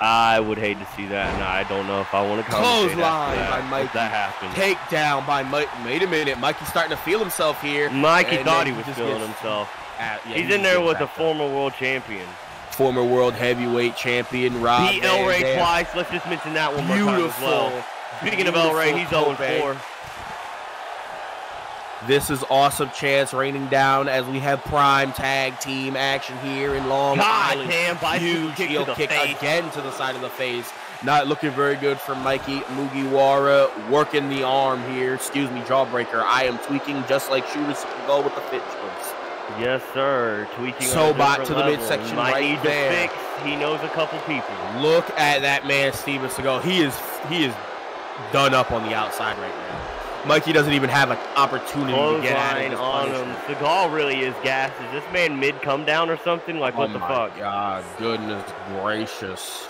I would hate to see that, and I don't know if I want to commentate Clothesline after that, by Mikey. that happens. Take down by Mike. Wait a minute. Mikey's starting to feel himself here. Mikey thought he was feeling himself. Ah, yeah, He's he in there with a backed up. former world champion. former world heavyweight champion Rob Beat El Rey twice. Let's just mention that one more time Beautiful. as well. Speaking of El Rey, he's Beautiful 0 4. This is awesome chance raining down as we have prime tag team action here in Long God Island. damn, bicycle Huge kick heel kick face. again to the side of the face. Not looking very good for Mikey Mugiwara. Working the arm here. Excuse me, jawbreaker. I am tweaking just like shooters go with the fit choice. Yes, sir. Tweaking on a Sobot different to the level. midsection Might right need to there. fix. He knows a couple people. Look at that man, Steven Seagal. He is he is done up on the outside right now. Mikey doesn't even have an opportunity to get at Clothesline it. His on him. punishment. Seagal really is gassed. Is this man mid come down or something? Like, what oh the my fuck? God, goodness gracious.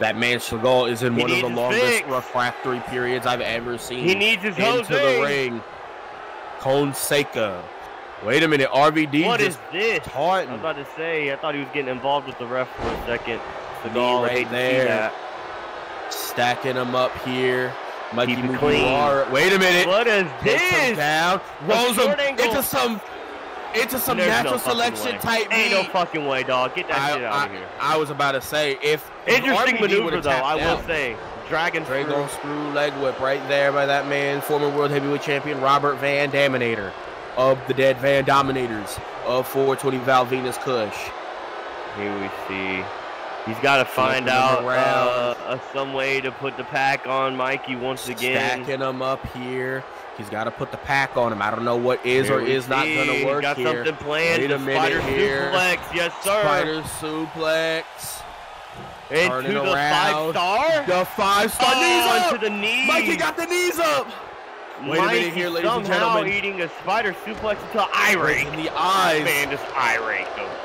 That man Seagal is in He one of the longest fix. refractory periods I've ever seen. He needs his into the ring. Fonseca. Wait a minute, RVD What is this? I was about to say, I thought he was getting involved with the ref for a second. Seagal, right hate to see there. stacking him up here. Mikey Keep it clean. Mugiwara. Wait a minute. What is this? down. Rolls him into some into some There's natural no selection way. type Ain't no fucking way, dog. Get that I, shit out I, of here. I was about to say if Interesting maneuver, though. I will say, Dragon screw. Screw leg whip right there by that man, former world heavyweight champion Robert Van Daminator of the Dead Van Dominators of 420 Val Venis Kush. Here we see. He's got to find out uh, uh, some way to put the pack on Mikey once again. Stacking him up here. He's got to put the pack on him. I don't know what is Here or is not going to work got here. something planned. Wait the a minute spider here. suplex, yes sir. Spider suplex. Into the around. five star. The five star oh, knees up. into the knee. Mikey got the knees up. Wait a Mikey minute here, ladies and gentlemen. somehow eating a spider suplex until irate. In the eyes. Man, just irate though.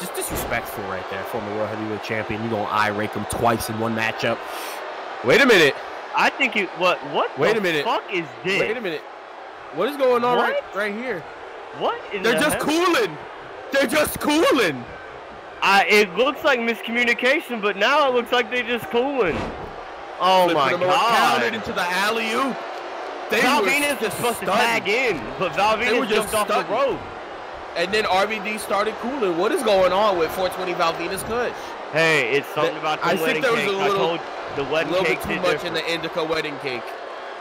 Just disrespectful right there. Former world heavyweight champion. You gonna eye rake him twice in one matchup. Wait a minute. I think it. What? What? Wait the a minute. Fuck is this? Wait a minute. What is going on right, What? right here? What? They're the just hell? cooling. They're just cooling. I, it looks like miscommunication, but now it looks like they're just cooling. Oh my around, Counted god. into the alley oop. They Val were Venis is just supposed to stunned. tag in, but Val They were jumped off the rope. And then RVD started cooling. What is going on with 420 Val Venis Kush? Hey, it's something about The- about the I think wedding there was cake. a little- the A wedding little bit too much different. in the indica wedding cake.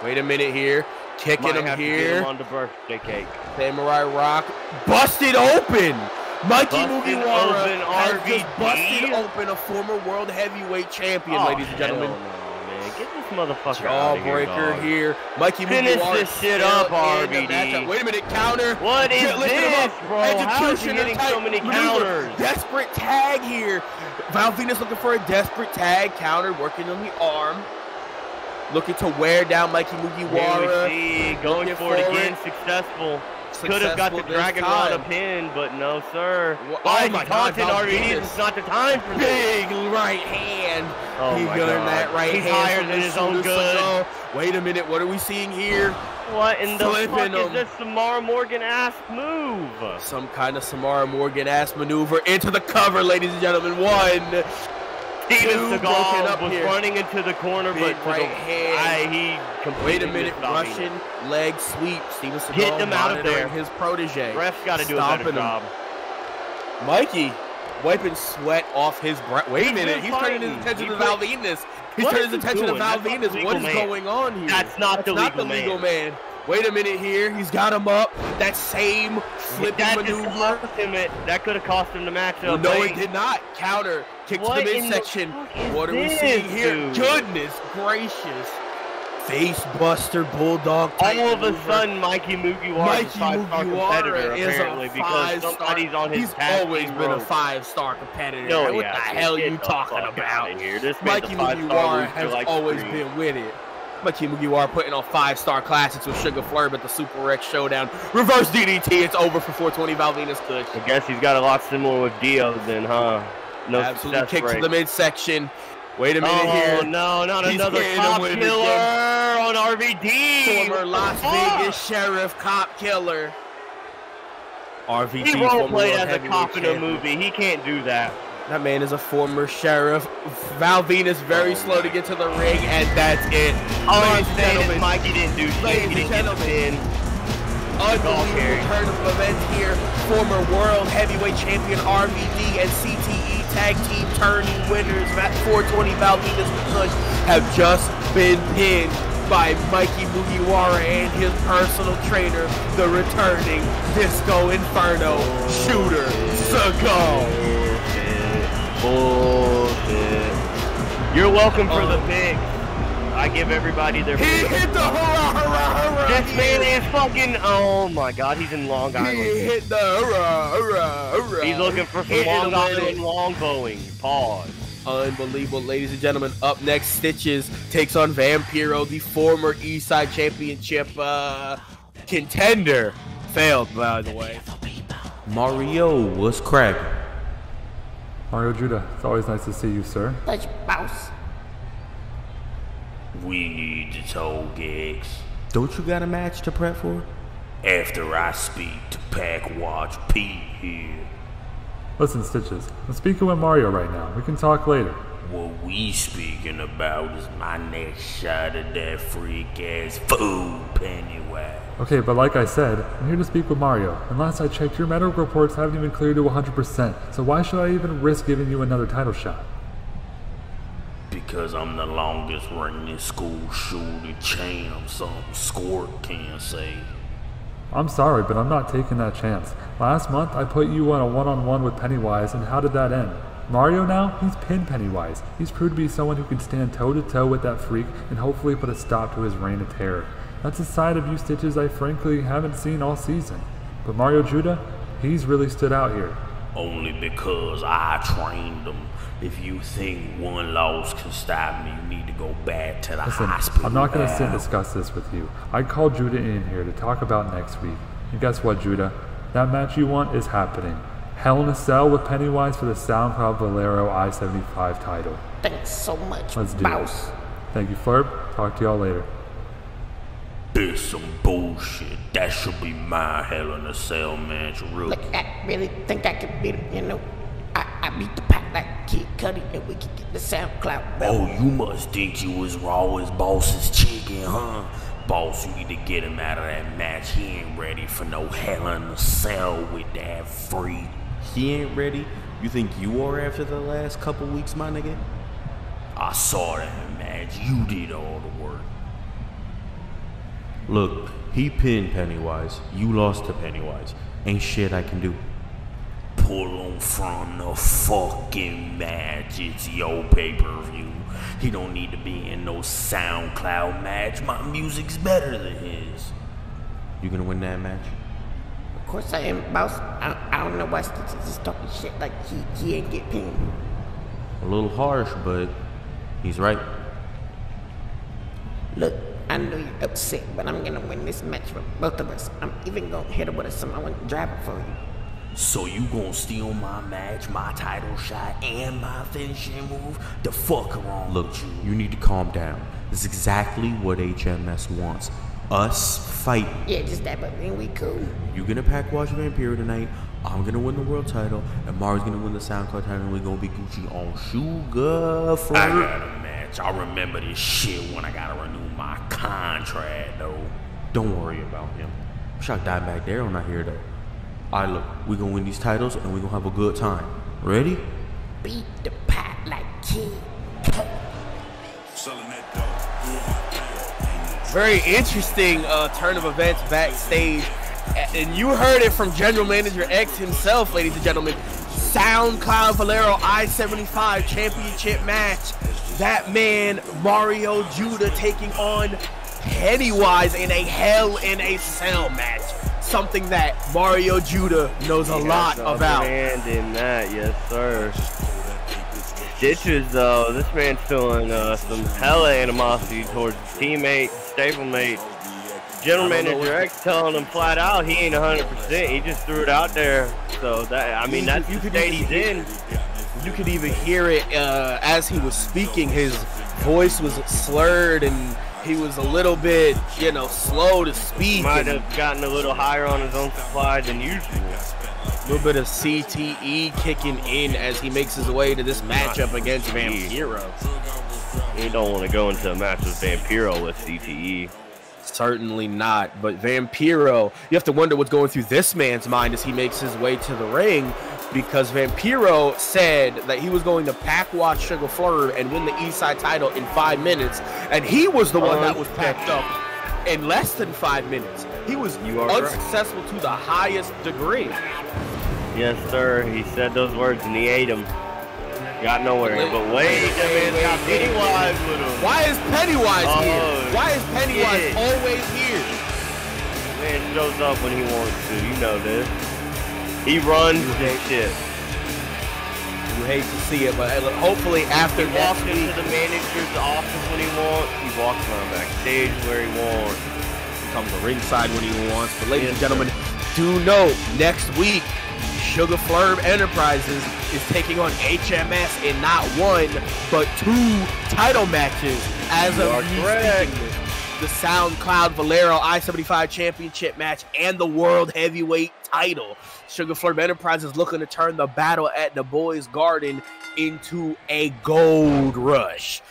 Wait a minute here. Kicking Might him have to get here. him on the birthday cake. Samurai Rock busted open. Mikey Mugiwara has RVD? just busted open a former world heavyweight champion, Oh, ladies and gentlemen. hell no, man. Get this motherfucker of here, here. Mikey Finish this shit up, in the RVD. matchup. Wait a minute, counter. What is Shit, lifting him this, bro? How is he getting so many counters? Desperate tag here. Val Venis looking for a desperate tag. Counter working on the arm. Looking to wear down Mikey Mugiwara. going for it again, successful. Could have got the Dragon Rod a pin, but no, sir. Why oh my he God, taunting Val It's not the time for this. Big right hand. Oh he my God. that right He's hand. higher than his own good. Wait a minute, what are we seeing here? What in the Flipping fuck is this Samara Morgan ass move? Some kind of Samara Morgan ass maneuver into the cover, ladies and gentlemen. One. Steven Seagal was here. running into the corner, Big but right the, hand. I, he completely Wait a minute. Russian leg sweep. Steven Seagal Get them out of there. his protege. Ref's got to do a better him. job. Mikey wiping sweat off his breath. Wait a minute, he's turning his attention He to Val Venis. He's turning his attention to? Val Venis. What is man. going on here? That's not the not legal the legal man. man. Wait a minute here. He's got him up. That same flipping That maneuver. it. That could have cost him the matchup. No, it did not. Counter. Kick to What the the midsection. fuck What are we this, seeing here? dude? Goodness gracious. Face buster bulldog. All of a sudden, Mikey Mugiwara is a five-star competitor, is apparently, because somebody's on his He's always been a five-star competitor. No, what he the hell Get you talking about? here. This Mikey Mugiwara has like always Scream. been with it. Mikey Mugiwara putting on five-star classics with Sugar Flurb at the Super X Showdown. Reverse DDT. It's over for 420 Val Venis Kush. I guess he's got a lot similar with Dio then, huh? No Absolutely kick rate. to the midsection. Wait a minute oh, here. no, not He's another cop killer on RVD. Former Las Fuck. Vegas Sheriff Cop Killer. RVD. He played World as a cop in a movie. He can't do that. That man is a former sheriff. Val Venis very Oh, slow to get to the ring, and that's it. All Ladies and gentlemen, Mikey didn't do shit. Ladies He and didn't get the gentlemen. pin. unbelievable turn of events here. Former world heavyweight champion RVD and CTE tag team turning winners at 420 Val Venis Kush have just been pinned by Mikey Mugiwara and his personal trainer, the returning Disco Inferno shooter, Seagal. Bullshit. Bullshit. You're welcome for the Oh. picks. I give everybody their He picks. hit the hurrah, hurrah, hurrah. This man here. is fucking. Oh my god, he's in Long Island. He Island. hit the hurrah, hurrah, hurrah. He's looking for some Hitting Long him with Island it. longbowing. Pause. Unbelievable, ladies and gentlemen. Up next, Stitches takes on Vampiro, the former Eastside Championship uh, contender. Failed, by the way. Mario was cracking. Mario Judah, it's always nice to see you, sir. Let's bounce. We need to toll gigs. Don't you got a match to prep for? After I speak to Pack Watch Pete here. Listen, Stitches, I'm speaking with Mario right now. We can talk later. What we speaking about is my next shot at that freak ass food Pennywise. Okay, but like I said, I'm here to speak with Mario. And last I checked, your medical reports haven't even cleared to 100%. So why should I even risk giving you another title shot? Because I'm the longest running school shooter champ, some squirt can say. I'm sorry, but I'm not taking that chance. Last month, I put you on a one-on-one with Pennywise, and how did that end? Mario now, he's pinned Pennywise. He's proved to be someone who can stand toe-to-toe with that freak and hopefully put a stop to his reign of terror. That's a side of you, Stitches, I frankly haven't seen all season. But Mario Judah, he's really stood out here. Only because I trained them. If you think one loss can stop me, you need to go back to the Listen, hospital. I'm not going to sit and discuss this with you. I called Judah in here to talk about next week. And guess what, Judah? That match you want is happening. Hell in a Cell with Pennywise for the SoundCloud Valero I-75 title. Thanks so much, Let's do boss. it. Thank you, Flurb. Talk to y'all later. It's some bullshit. That should be my Hell in a Cell match, really. Look, I really think I can beat him, you know. I, I beat the pack like Kid Cudi and we can get the SoundCloud. Oh, you must think you was raw as boss's chicken, huh? Boss, you need to get him out of that match. He ain't ready for no Hell in a Cell with that freak. He ain't ready. You think you are after the last couple weeks, my nigga? I saw that match. You did all the work. Look, he pinned Pennywise. You lost to Pennywise. Ain't shit I can do. Pull on from the fucking match. It's your pay per view. He don't need to be in no SoundCloud match. My music's better than his. You gonna win that match? Of course I am, boss. I, I don't know why Stitches is talking shit like he, he ain't get pinned. A little harsh, but he's right. Look, I know you're upset, but I'm gonna win this match for both of us. I'm even gonna hit her with a Samoan driver for you. So you gonna steal my match, my title shot, and my finishing move? The fuck wrong Look, with you? you need to calm down. This is exactly what HMS wants. Us fight. Yeah, just that, but then we cool. You're gonna pack Wash Vampiro tonight. I'm gonna win the world title, and Mario's gonna win the SoundCloud title, and we're gonna be Gucci on Sugar for I got a match. I remember this shit when I gotta renew my contract, though. Don't worry about him. Shock Dimebag Daryl not here though. Alright, look, we gonna win these titles, and we gonna have a good time. Ready? Beat the pot like kid. Very interesting uh, turn of events backstage. And you heard it from General Manager X himself, ladies and gentlemen. SoundCloud Valero I-75 championship match. That man, Mario Judah, taking on Pennywise in a Hell in a Cell match. Something that Mario Judah knows a lot about. hand in that, yes sir. Stitches though, this man's feeling uh, some hella animosity towards his teammate, stablemate. General I don't know Manager X telling him flat out he ain't 100%. He just threw it out there. So that I mean You that's you the could state even he's in. You could even hear it uh, as he was speaking. His voice was slurred and he was a little bit, you know, slow to speak. Might have gotten a little higher on his own supply than usual. A little bit of CTE kicking in as he makes his way to this matchup against Vampiro. You don't want to go into a match with Vampiro with. CTE. Certainly not. But Vampiro, you have to wonder what's going through this man's mind as he makes his way to the ring. Because Vampiro said that he was going to pack watch Sugar Flurb and win the Eastside title in five minutes, and he was the one that was packed up in less than five minutes. He was You are correct. unsuccessful to the highest degree. Yes, sir. He said those words and he ate them. Got nowhere. Wait, but wait, wait, that man wait, got. Pennywise with him. Why is Pennywise Oh, here? Why is Pennywise shit. always here? Man shows up when he wants to. You know this. He runs this shit. You hate to see it, but hopefully after He walks into the manager's office when he wants. He walks around backstage where he wants. he comes to ringside when he wants. But ladies Yes, and gentlemen, do note next week, Sugar Flurb Enterprises is taking on HMS in not one but two title matches. As You of me correct. speaking the SoundCloud Valero I-75 Championship match and the World Heavyweight title. Sugar Flurb Enterprises looking to turn the battle at the Boys Garden into a gold rush.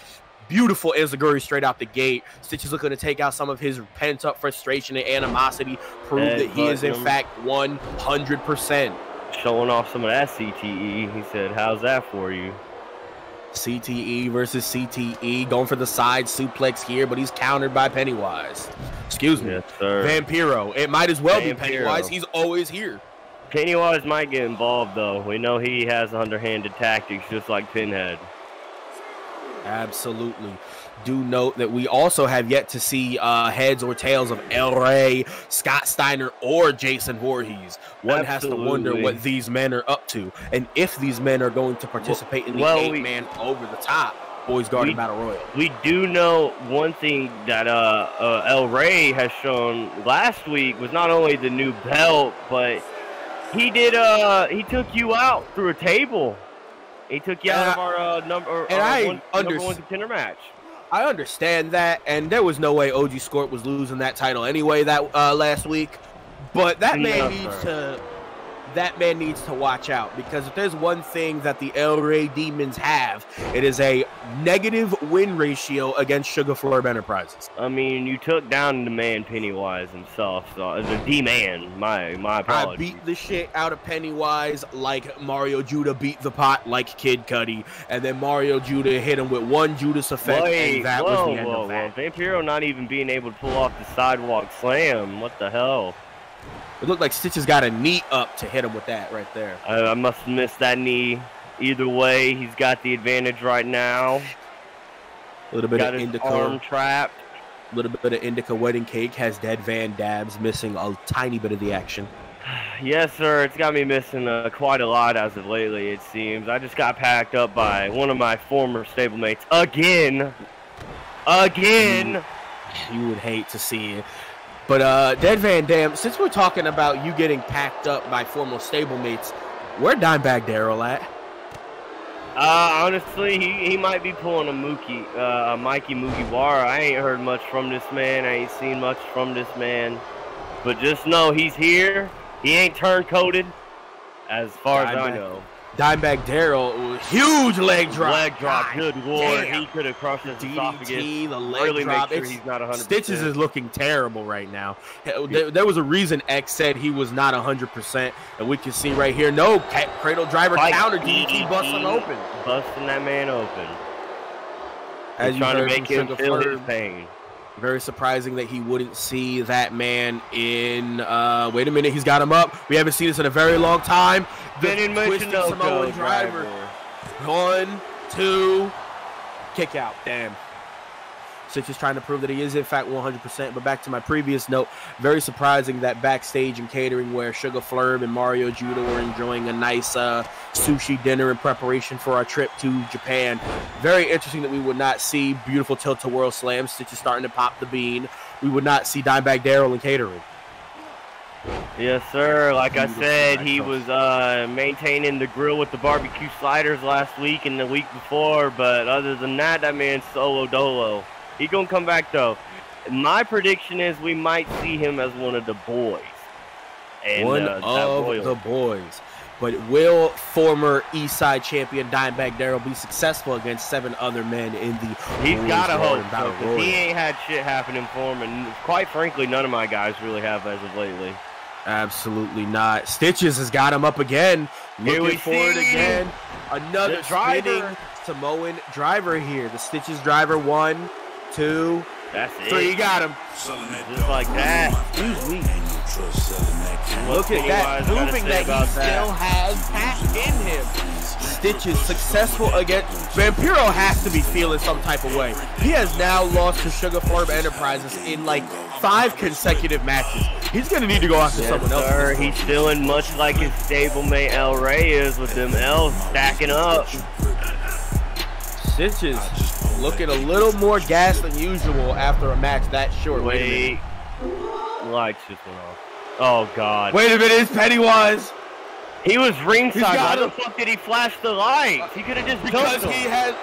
Beautiful Enziguri straight out the gate. Stitch is looking to take out some of his pent up frustration and animosity, prove Head that he is in him. fact 100%. Showing off some of that CTE. He said, How's that for you? CTE versus CTE, going for the side suplex here, but he's countered by Pennywise. Excuse me. Yes. Vampiro. It might as well be Pennywise. He's always here. Pennywise might get involved though. We know he has underhanded tactics just like Pinhead. Absolutely. Do note that we also have yet to see uh, heads or tails of El Rey, Scott Steiner, or Jason Voorhees. One has to wonder what these men are up to, and if these men are going to participate in the well, eight we- man over the top Boys We- Battle Royal. We do know one thing that uh, uh, El Rey has shown last week was not only the new belt, but he did uh he took you out through a table. He took you And out I- of our uh, number and our I one, number unders- one contender match. I understand that, and there was no way OG Scorp was losing that title anyway that uh, last week. But that man No, needs to that man needs to watch out because if there's one thing that the El Rey Demons have, it is a negative win ratio against Sugar Flurb Enterprises. I mean, you took down the man Pennywise himself, so uh, the D man. My my apologies. I beat the shit out of Pennywise like Mario Judah beat the pot like Kid Cudi, and then Mario Judah hit him with one Judas effect, Wait, and that whoa, was the end whoa, of whoa. that. Vampiro not even being able to pull off the sidewalk slam. What the hell? It looked like Stitches got a knee up to hit him with that right there. I, I must have missed that knee. Either way, he's got the advantage right now. A little bit Got of indica, arm trapped. a little bit of indica wedding cake has dead Van Dabs missing a tiny bit of the action. [SIGHS] Yes, sir. It's got me missing uh, quite a lot as of lately, it seems. I just got packed up by one of my former stablemates again. Again. You would hate to see it. But uh, Dead Van Dam, since we're talking about you getting packed up by former stablemates, where Dimebag Daryl at? Uh, honestly, he, he might be pulling a Mookie, uh, a Mikey Mugiwara. I ain't heard much from this man. I ain't seen much from this man. But just know he's here. He ain't turncoated, as far as I know. Dimebag Daryl, huge leg drop. Leg drop, God good lord. damn. He could have crushed his esophagus. DDT, the leg really drop. make sure It's- he's not 100%. Stitches is looking terrible right now. There, there was a reason X said he was not 100%, and we can see right here. No, cradle driver Fight counter DDT busting open. Busting that man open. As He's you trying to make him feel his pain. Very surprising that he wouldn't see that man in. Uh, wait a minute, he's got him up. We haven't seen this in a very long time. The Then in twisting Michinoku Samoan driver. driver. One, two, kick out. Damn. Stitch is trying to prove that he is in fact 100%. But back to my previous note, very surprising that backstage and catering where Sugar Flurb and Mario Judah were enjoying a nice uh, sushi dinner in preparation for our trip to Japan. Very interesting that we would not see beautiful tilt to world slam. Stitch is starting to pop the bean. We would not see Dimebag Daryl and catering. Yes, sir. Like I said, he was uh, maintaining the grill with the barbecue sliders last week and the week before. But other than that, that man's solo dolo. He gonna come back though. My prediction is we might see him as one of the boys. And, One uh, of the boys. But will former Eastside champion Dimebag Daryl be successful against seven other men in the He's got to hope, Battle so, 'cause Royal? he ain't had shit happening for him, and quite frankly, none of my guys really have as of lately. Absolutely not. Stitches has got him up again. Looking we for it see again. Another spinning Samoan driver here. The Stitches driver. One, two, That's three. You got him. Just like that. Excuse me. Look at that, Pennywise gotta proving say that he still has in him. Stitches successful against Vampiro has to be feeling some type of way. He has now lost to Sugar Farm Enterprises in like five consecutive matches. He's gonna need to go after Yes, someone else. sir. He's feeling much like his stablemate El Rey is with them L's stacking up. Stitches looking a little more gas than usual after a match that short. Wait. Wait. Lights just went off. Oh, God. Wait a minute, it's Pennywise. He was ringside. Why the fuck did he flash the lights? He could have just Because he had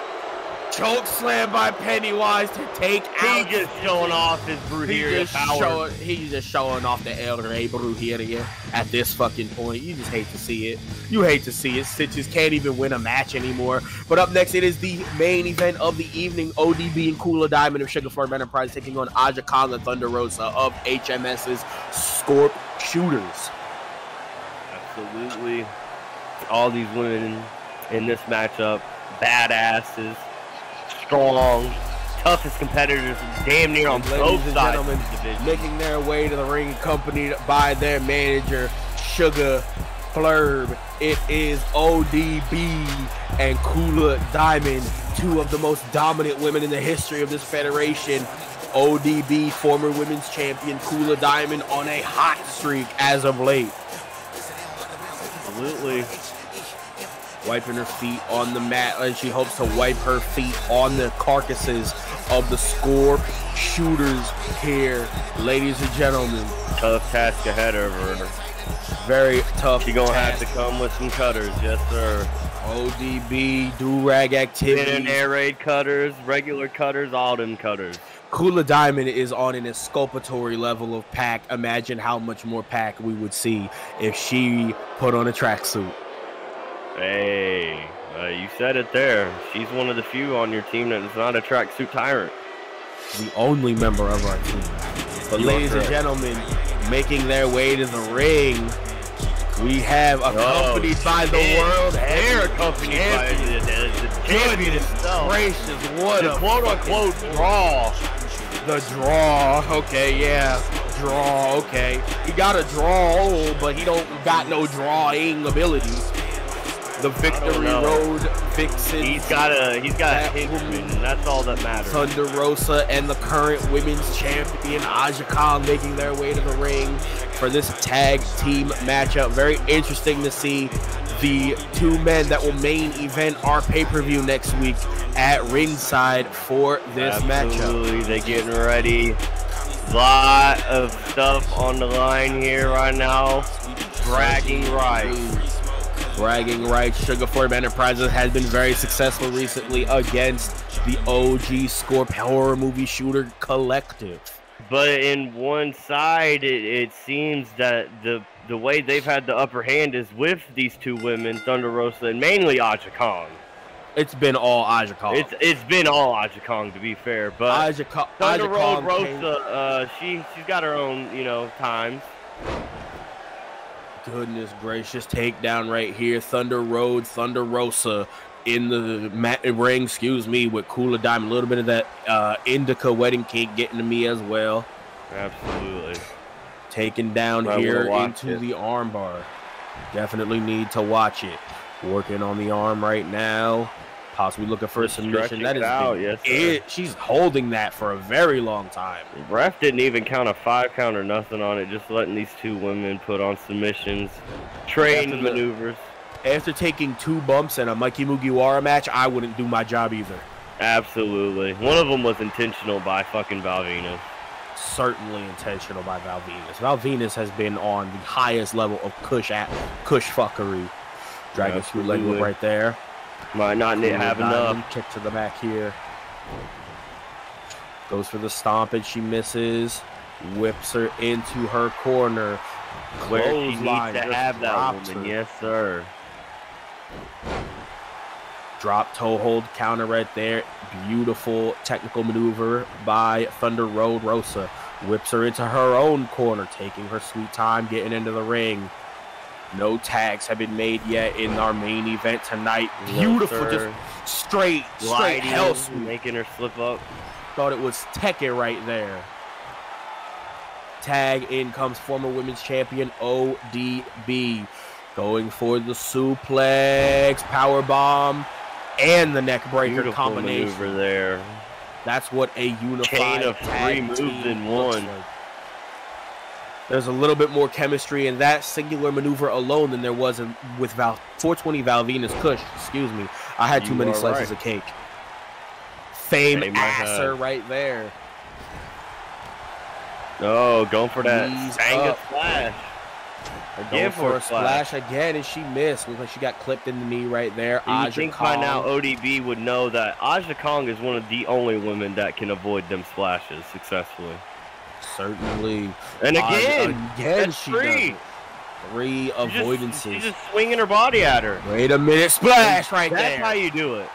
choke slam by Pennywise to take He out just showing off his He Brujeria power. showing, he's just showing off the El Rey Brujeria at this fucking point. You just hate to see it. You hate to see it. Stitches can't even win a match anymore. But up next, it is the main event of the evening. ODB and Kula Diamond of Sugar Farm Enterprise taking on Aja Kong and Thunder Rosa of HMS's Scorp Shooters. Absolutely. All these women in this matchup, badasses, strong, toughest competitors, damn near on both and sides gentlemen, of the division. making their way to the ring accompanied by their manager, Sugar Flurb. It is ODB and Kula Diamond, two of the most dominant women in the history of this federation. ODB, former women's champion, Kula Diamond on a hot streak as of late. Absolutely. Wiping her feet on the mat, and she hopes to wipe her feet on the carcasses of the score shooters here. Ladies and gentlemen, Tough task ahead of her. very tough. She gonna have to come with some cutters, yes sir. ODB, do-rag activity. and air raid cutters, regular cutters, all them cutters. Kula Diamond is on an exculpatory level of pack. Imagine how much more pack we would see if she put on a tracksuit. Hey, uh, you said it there. She's one of the few on your team that is not a tracksuit tyrant. The only member of our team. But You ladies and gentlemen, making their way to the ring, we have accompanied by the world They're heavy accompanied champion. the, the champion himself. Gracious, what The a quote unquote draw. The draw, okay, yeah. Draw, okay. He got a draw, but he don't got no drawing abilities. The Victory. Road Vixens. He's got a he's got a That henchman, woman- that's all that matters. Thunder Rosa and the current women's champion Aja Kong making their way to the ring for this tag team matchup. Very interesting to see the two men that will main event our pay-per-view next week at ringside for this matchup. Absolutely, they're getting ready. Lot of stuff on the line here right now. Bragging rights. Bragging rights. Sugar Flurb Enterprises has been very successful recently against the OG Scorp horror movie shooter collective. But in one side, it, it seems that the the way they've had the upper hand is with these two women, Thunder Rosa and mainly Aja Kong. It's been all Aja Kong. It's it's been all Aja Kong to be fair, but Aja, Thunder Aja Road Khan came- Rosa, uh, she she's got her own you know times. Goodness gracious, takedown right here. Thunder Road, Thunder Rosa in the mat ring, excuse me, with Kula Diamond. A little bit of that uh, Indica wedding cake getting to me as well. Absolutely. Taken down wanna here into it. the armbar. Definitely need to watch it. Working on the arm right now. Possibly looking for a submission. That is out, yes, it. She's holding that for a very long time. Ref didn't even count a five count or nothing on it, just letting these two women put on submissions, train After the- maneuvers. After taking two bumps in a Mikey Mugiwara match, I wouldn't do my job either. Absolutely. One of them was intentional by fucking Valvina. certainly intentional by Val Venis. Has been on the highest level of Kush at Kush fuckery. Dragon screw leg whip right there. Might not need- have enough. Kick to the back here. Goes for the stomp and she misses. Whips her into her corner. Where she needs to have that woman. her. Yes, sir. Drop toe hold counter right there. Beautiful technical maneuver by Thunder Road Rosa. Whips her into her own corner, taking her sweet time getting into the ring. No tags have been made yet in our main event tonight. Beautiful, sir. just straight, straight hell making her slip up. Thought it was Tekken right there. Tag in comes former women's champion ODB. Going for the suplex, power bomb, and the neck breaker Beautiful combination. maneuver there. That's what a unified Chain of tag three moves in one. like. There's a little bit more chemistry in that singular maneuver alone than there was in, with Val 420 Val Venis Kush. Excuse me, I had too You many slices right. of cake. Fame Fame asser right there. Oh, going for that Sanga up. Again for a splash again, and she missed. Looks like she got clipped in the knee right there. You Aja think by now ODB would know that Aja Kong is one of the only women that can avoid them splashes successfully. Certainly. And again, again, that's she does three. She's just- avoidances. She's just swinging her body at her. Wait a minute, splash right That's there. how you do it.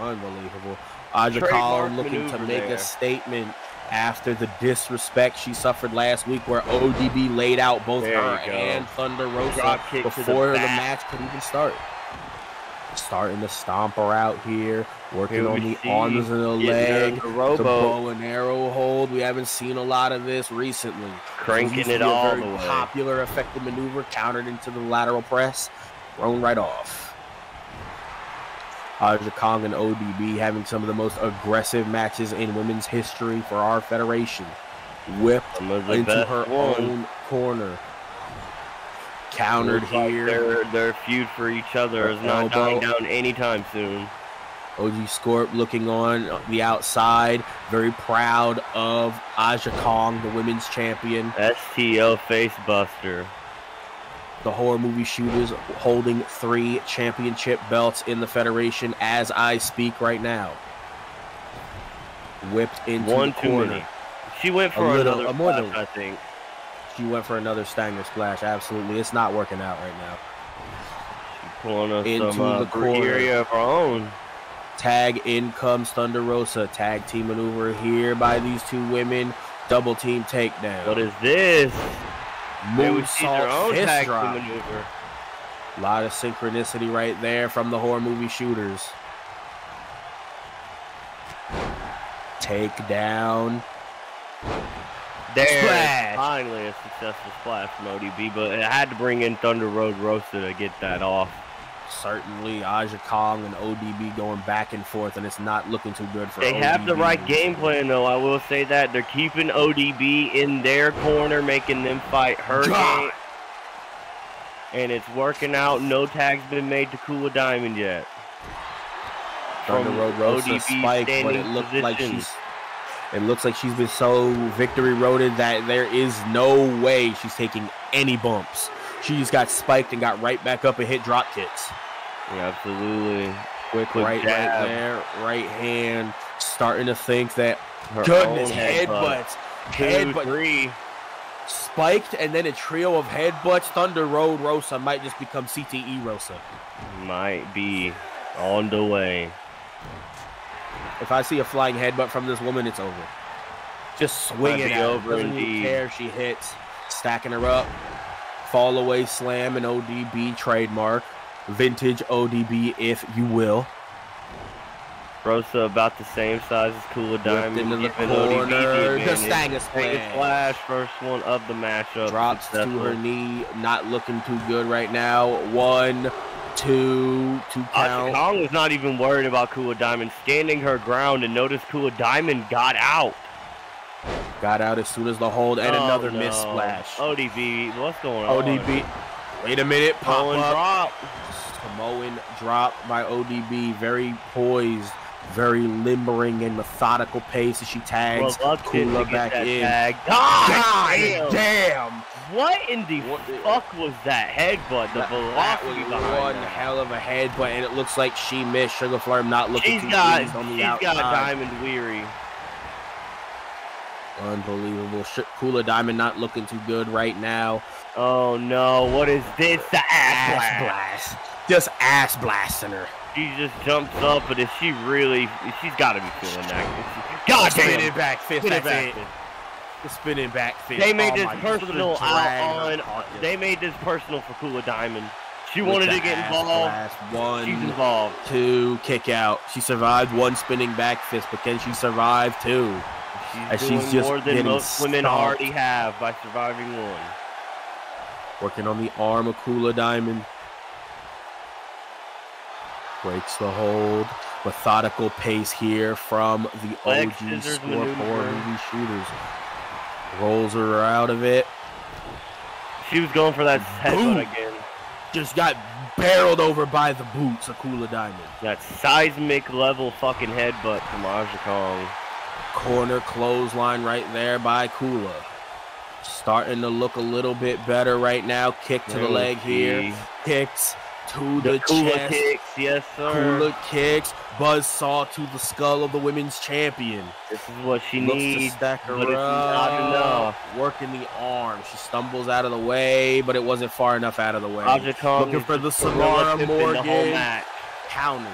Unbelievable. Aja Kong looking to make there. a statement after the disrespect she suffered last week, where ODB laid out both There her and Thunder Rosa kick the before the, match could even start. Starting to stomp her out here, working on the arms and the leg, the the bow and arrow hold. We haven't seen a lot of this recently. Cranking it all very the way. Popular effective maneuver countered into the lateral press, thrown right off. Aja Kong and ODB having some of the most aggressive matches in women's history for our federation. Whipped into her ones. own corner. Countered Looks like here. Their, their feud for each other is not Elbow. dying down anytime soon. OG Scorp looking on the outside, very proud of Aja Kong, the women's champion. STO Facebuster. The horror movie shooters holding three championship belts in the federation as I speak right now. Whipped into One the corner. many. She went A for little- another a more splash, than- I think. She went for another Stanger splash. Absolutely, it's not working out right now. Pulling us Into some uh, the corner. area of our own. Tag in comes Thunder Rosa. Tag team maneuver here by these two women. Double team takedown. What is this? They would see their Moonsault fist drop. maneuver. A lot of synchronicity right there from the horror movie shooters. Takedown. There, Splash. finally a successful splash from ODB, but it had to bring in Thunder Road Roaster to get that off. Certainly, Aja Kong and ODB going back and forth, and it's not looking too good for They have the right game plan, though. I will say that they're keeping ODB in their corner, making them fight her God. and it's working out. No tag's been made to Kula Diamond yet. Thunder from Road Rosa ODB spike, but it looked like she's it looks like she's been so victory roaded that there is no way she's taking any bumps. She just got spiked and got right back up and hit drop kicks. Yeah, absolutely. Quick Quick right, jab. right there, right hand. Starting to think that Her goodness own headbutt. headbutts, headbutt, three. spiked, and then a trio of headbutts. Thunder Road Rosa might just become CTE Rosa. Might be on the way. If I see a flying headbutt from this woman, it's over. Just swing it over. Doesn't indeed. care. She hits, stacking her up. Fall away slam and ODB trademark. Vintage ODB, if you will. Rosa about the same size as Kula Diamond. into the corner. The advantage. Stagger Stagger splash. splash, first one of the matchup. Drops to her knee. Not looking too good right now. One, two, two Asha count. Kong was not even worried about Kula Diamond standing her ground and notice Kula Diamond got out. Got out as soon as the hold and Oh, another no. miss splash. ODB, what's going on? ODB. Wait a minute. Pop Pulling up. drop. Samoan drop by ODB, very poised, very limbering and methodical pace as she tags to Kula back in. tag. God, God damn. damn! What in the What fuck was that headbutt? The That, that velocity was behind one that. hell of a headbutt, and it looks like she missed. Sugar Flurb not looking She's too got, pleased on the she's outside. got a Diamond weary. Unbelievable. Sh- Kula Diamond not looking too good right now. Oh no, what is this? The ass, Ass blast. blast. Ah. Just ass blasting her. She just jumps up, but is she really? She's got to be feeling that. God Spinning damn! back fist. Spinning back fist. The spinning back fist. They made Oh this my- look at the personal out on. They made this personal for Kula Diamond. She With wanted to get involved. One, She's involved. two, kick out. She survived one spinning back fist, but can she survive two? She's As doing she's just more than most women already have by surviving one. Working on the arm of Kula Diamond. Breaks the hold. Methodical pace here from the OG score maneuver. movie shooters. Rolls her out of it. She was going for that headbutt again. Just got barreled over by the boots of Kula Diamond. That seismic level fucking headbutt from Aja Kong. Corner clothesline right there by Kula. Starting to look a little bit better right now. Kick to the leg here. Kicks to the, The Kula chest. kicks, yes sir. Kula kicks. Buzzsaw to the skull of the women's champion. This is what she Looks needs. to stack her but up. Working the arm. She stumbles out of the way, but it wasn't far enough out of the way. Aja Kong Looking for the Samara The Morgan. match. Counter.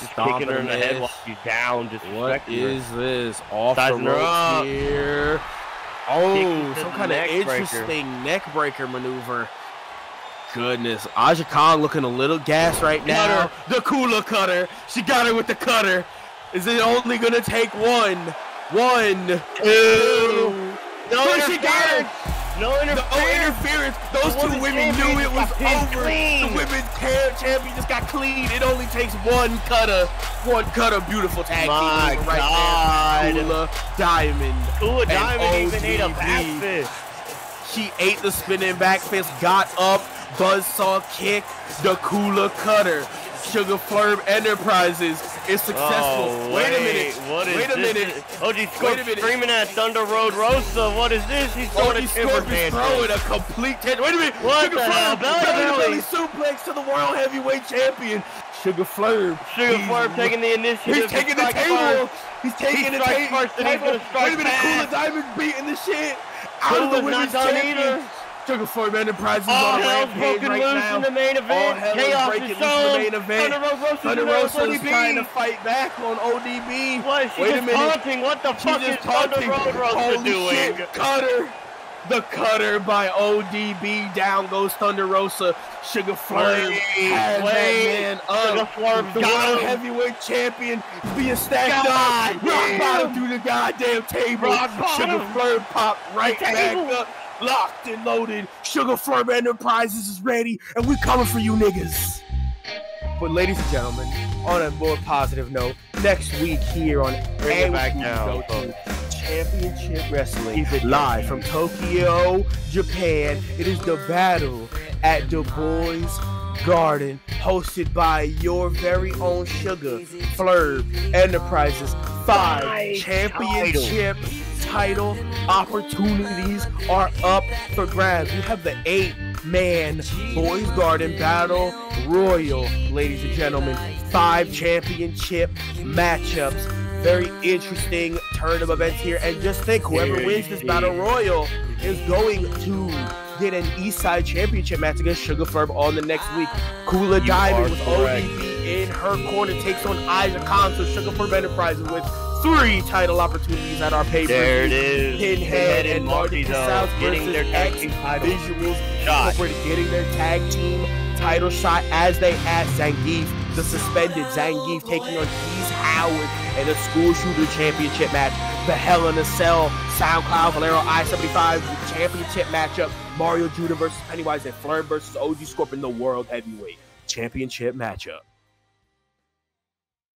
Just kicking her in the head Stomping while she's down, just What respecting her. this? Off Sizing the her ropes here. Oh, some kind of interesting neck breaker maneuver. Goodness, Aja Kong looking a little gas right now. The Kula cutter. She got her with the cutter. Is it only gonna take one? One, two. No But she got her. interference! No No interference! Those two women knew it was over. clean. The women's cha- champion just got clean. It only takes one cutter. One cutter. Beautiful tag team My right God. there. Kula Diamond. Kula Diamond even ate a ODB. She ate the spinning back fist, got up, buzzsaw kick, the Kula cutter. Sugar Flurb Enterprises is successful. Oh, wait, a minute. What is wait a this? minute. Oh, OG Wait a Scorp screaming at Thunder Road Rosa. What is this? He's oh, throwing Odie a timber tantrum. throwing a complete ten. Wait a minute. What Sugar the hell? Flurb, Belly to belly suplex to the world heavyweight champion. Sugar Flurb. Sugar Flurb taking the initiative. He's taking the table. first. He's taking He the table. first and he's gonna strike Wait a minute. Kula Diamond beating the shit out of the women's champion. Sugar Flurb Enterprises All on hell's broken right loose now. in the main event. All hell is Chaos breaking is loose in the main event. Thunder Road Rosa Thunder doing Rosa is trying to fight back on ODB. What? Wait a minute. taunting. What the She fuck is just Thunder Rosa Holy doing? shit. Cutter. The cutter by ODB. Down goes Thunder Rosa. Sugar has man up. Sugar Flurb's the world heavyweight champion being stacked God up. Rock bottom through the goddamn table. Sugar Flurb popped right back up. locked and loaded. Sugar Flurb Enterprises is ready, and we coming for you niggas. But ladies and gentlemen, on a more positive note, next week here on Bring it back we down, go to Championship Wrestling Keep it live from Tokyo, Japan. It is the battle at Du Bois Garden, hosted by your very own Sugar Flurb Enterprises. Five, Five championship title opportunities are up for grabs. We have the eight man Boys Garden Battle Royal, ladies and gentlemen. Five championship matchups. Very interesting turn of events here. And just think, whoever wins this battle royal is going to get an East Side Championship match against Sugar Flurb on the next week. Kula You Diamond with. ODB in her corner takes on Isaac Khan. So Sugar Flurb Enterprises with three title opportunities at our pay per There it is. Pinhead and Marty South getting their tag team titles. Visuals Shot. Getting their tag team title shot as they had Zangief, the suspended Zangief taking on Geese Howard in a school shooter championship match. The Hell in a Cell, SoundCloud, Valero I-75 championship matchup. Mario Judah versus Pennywise and Fleur versus OG Scorpion, the World Heavyweight Championship matchup.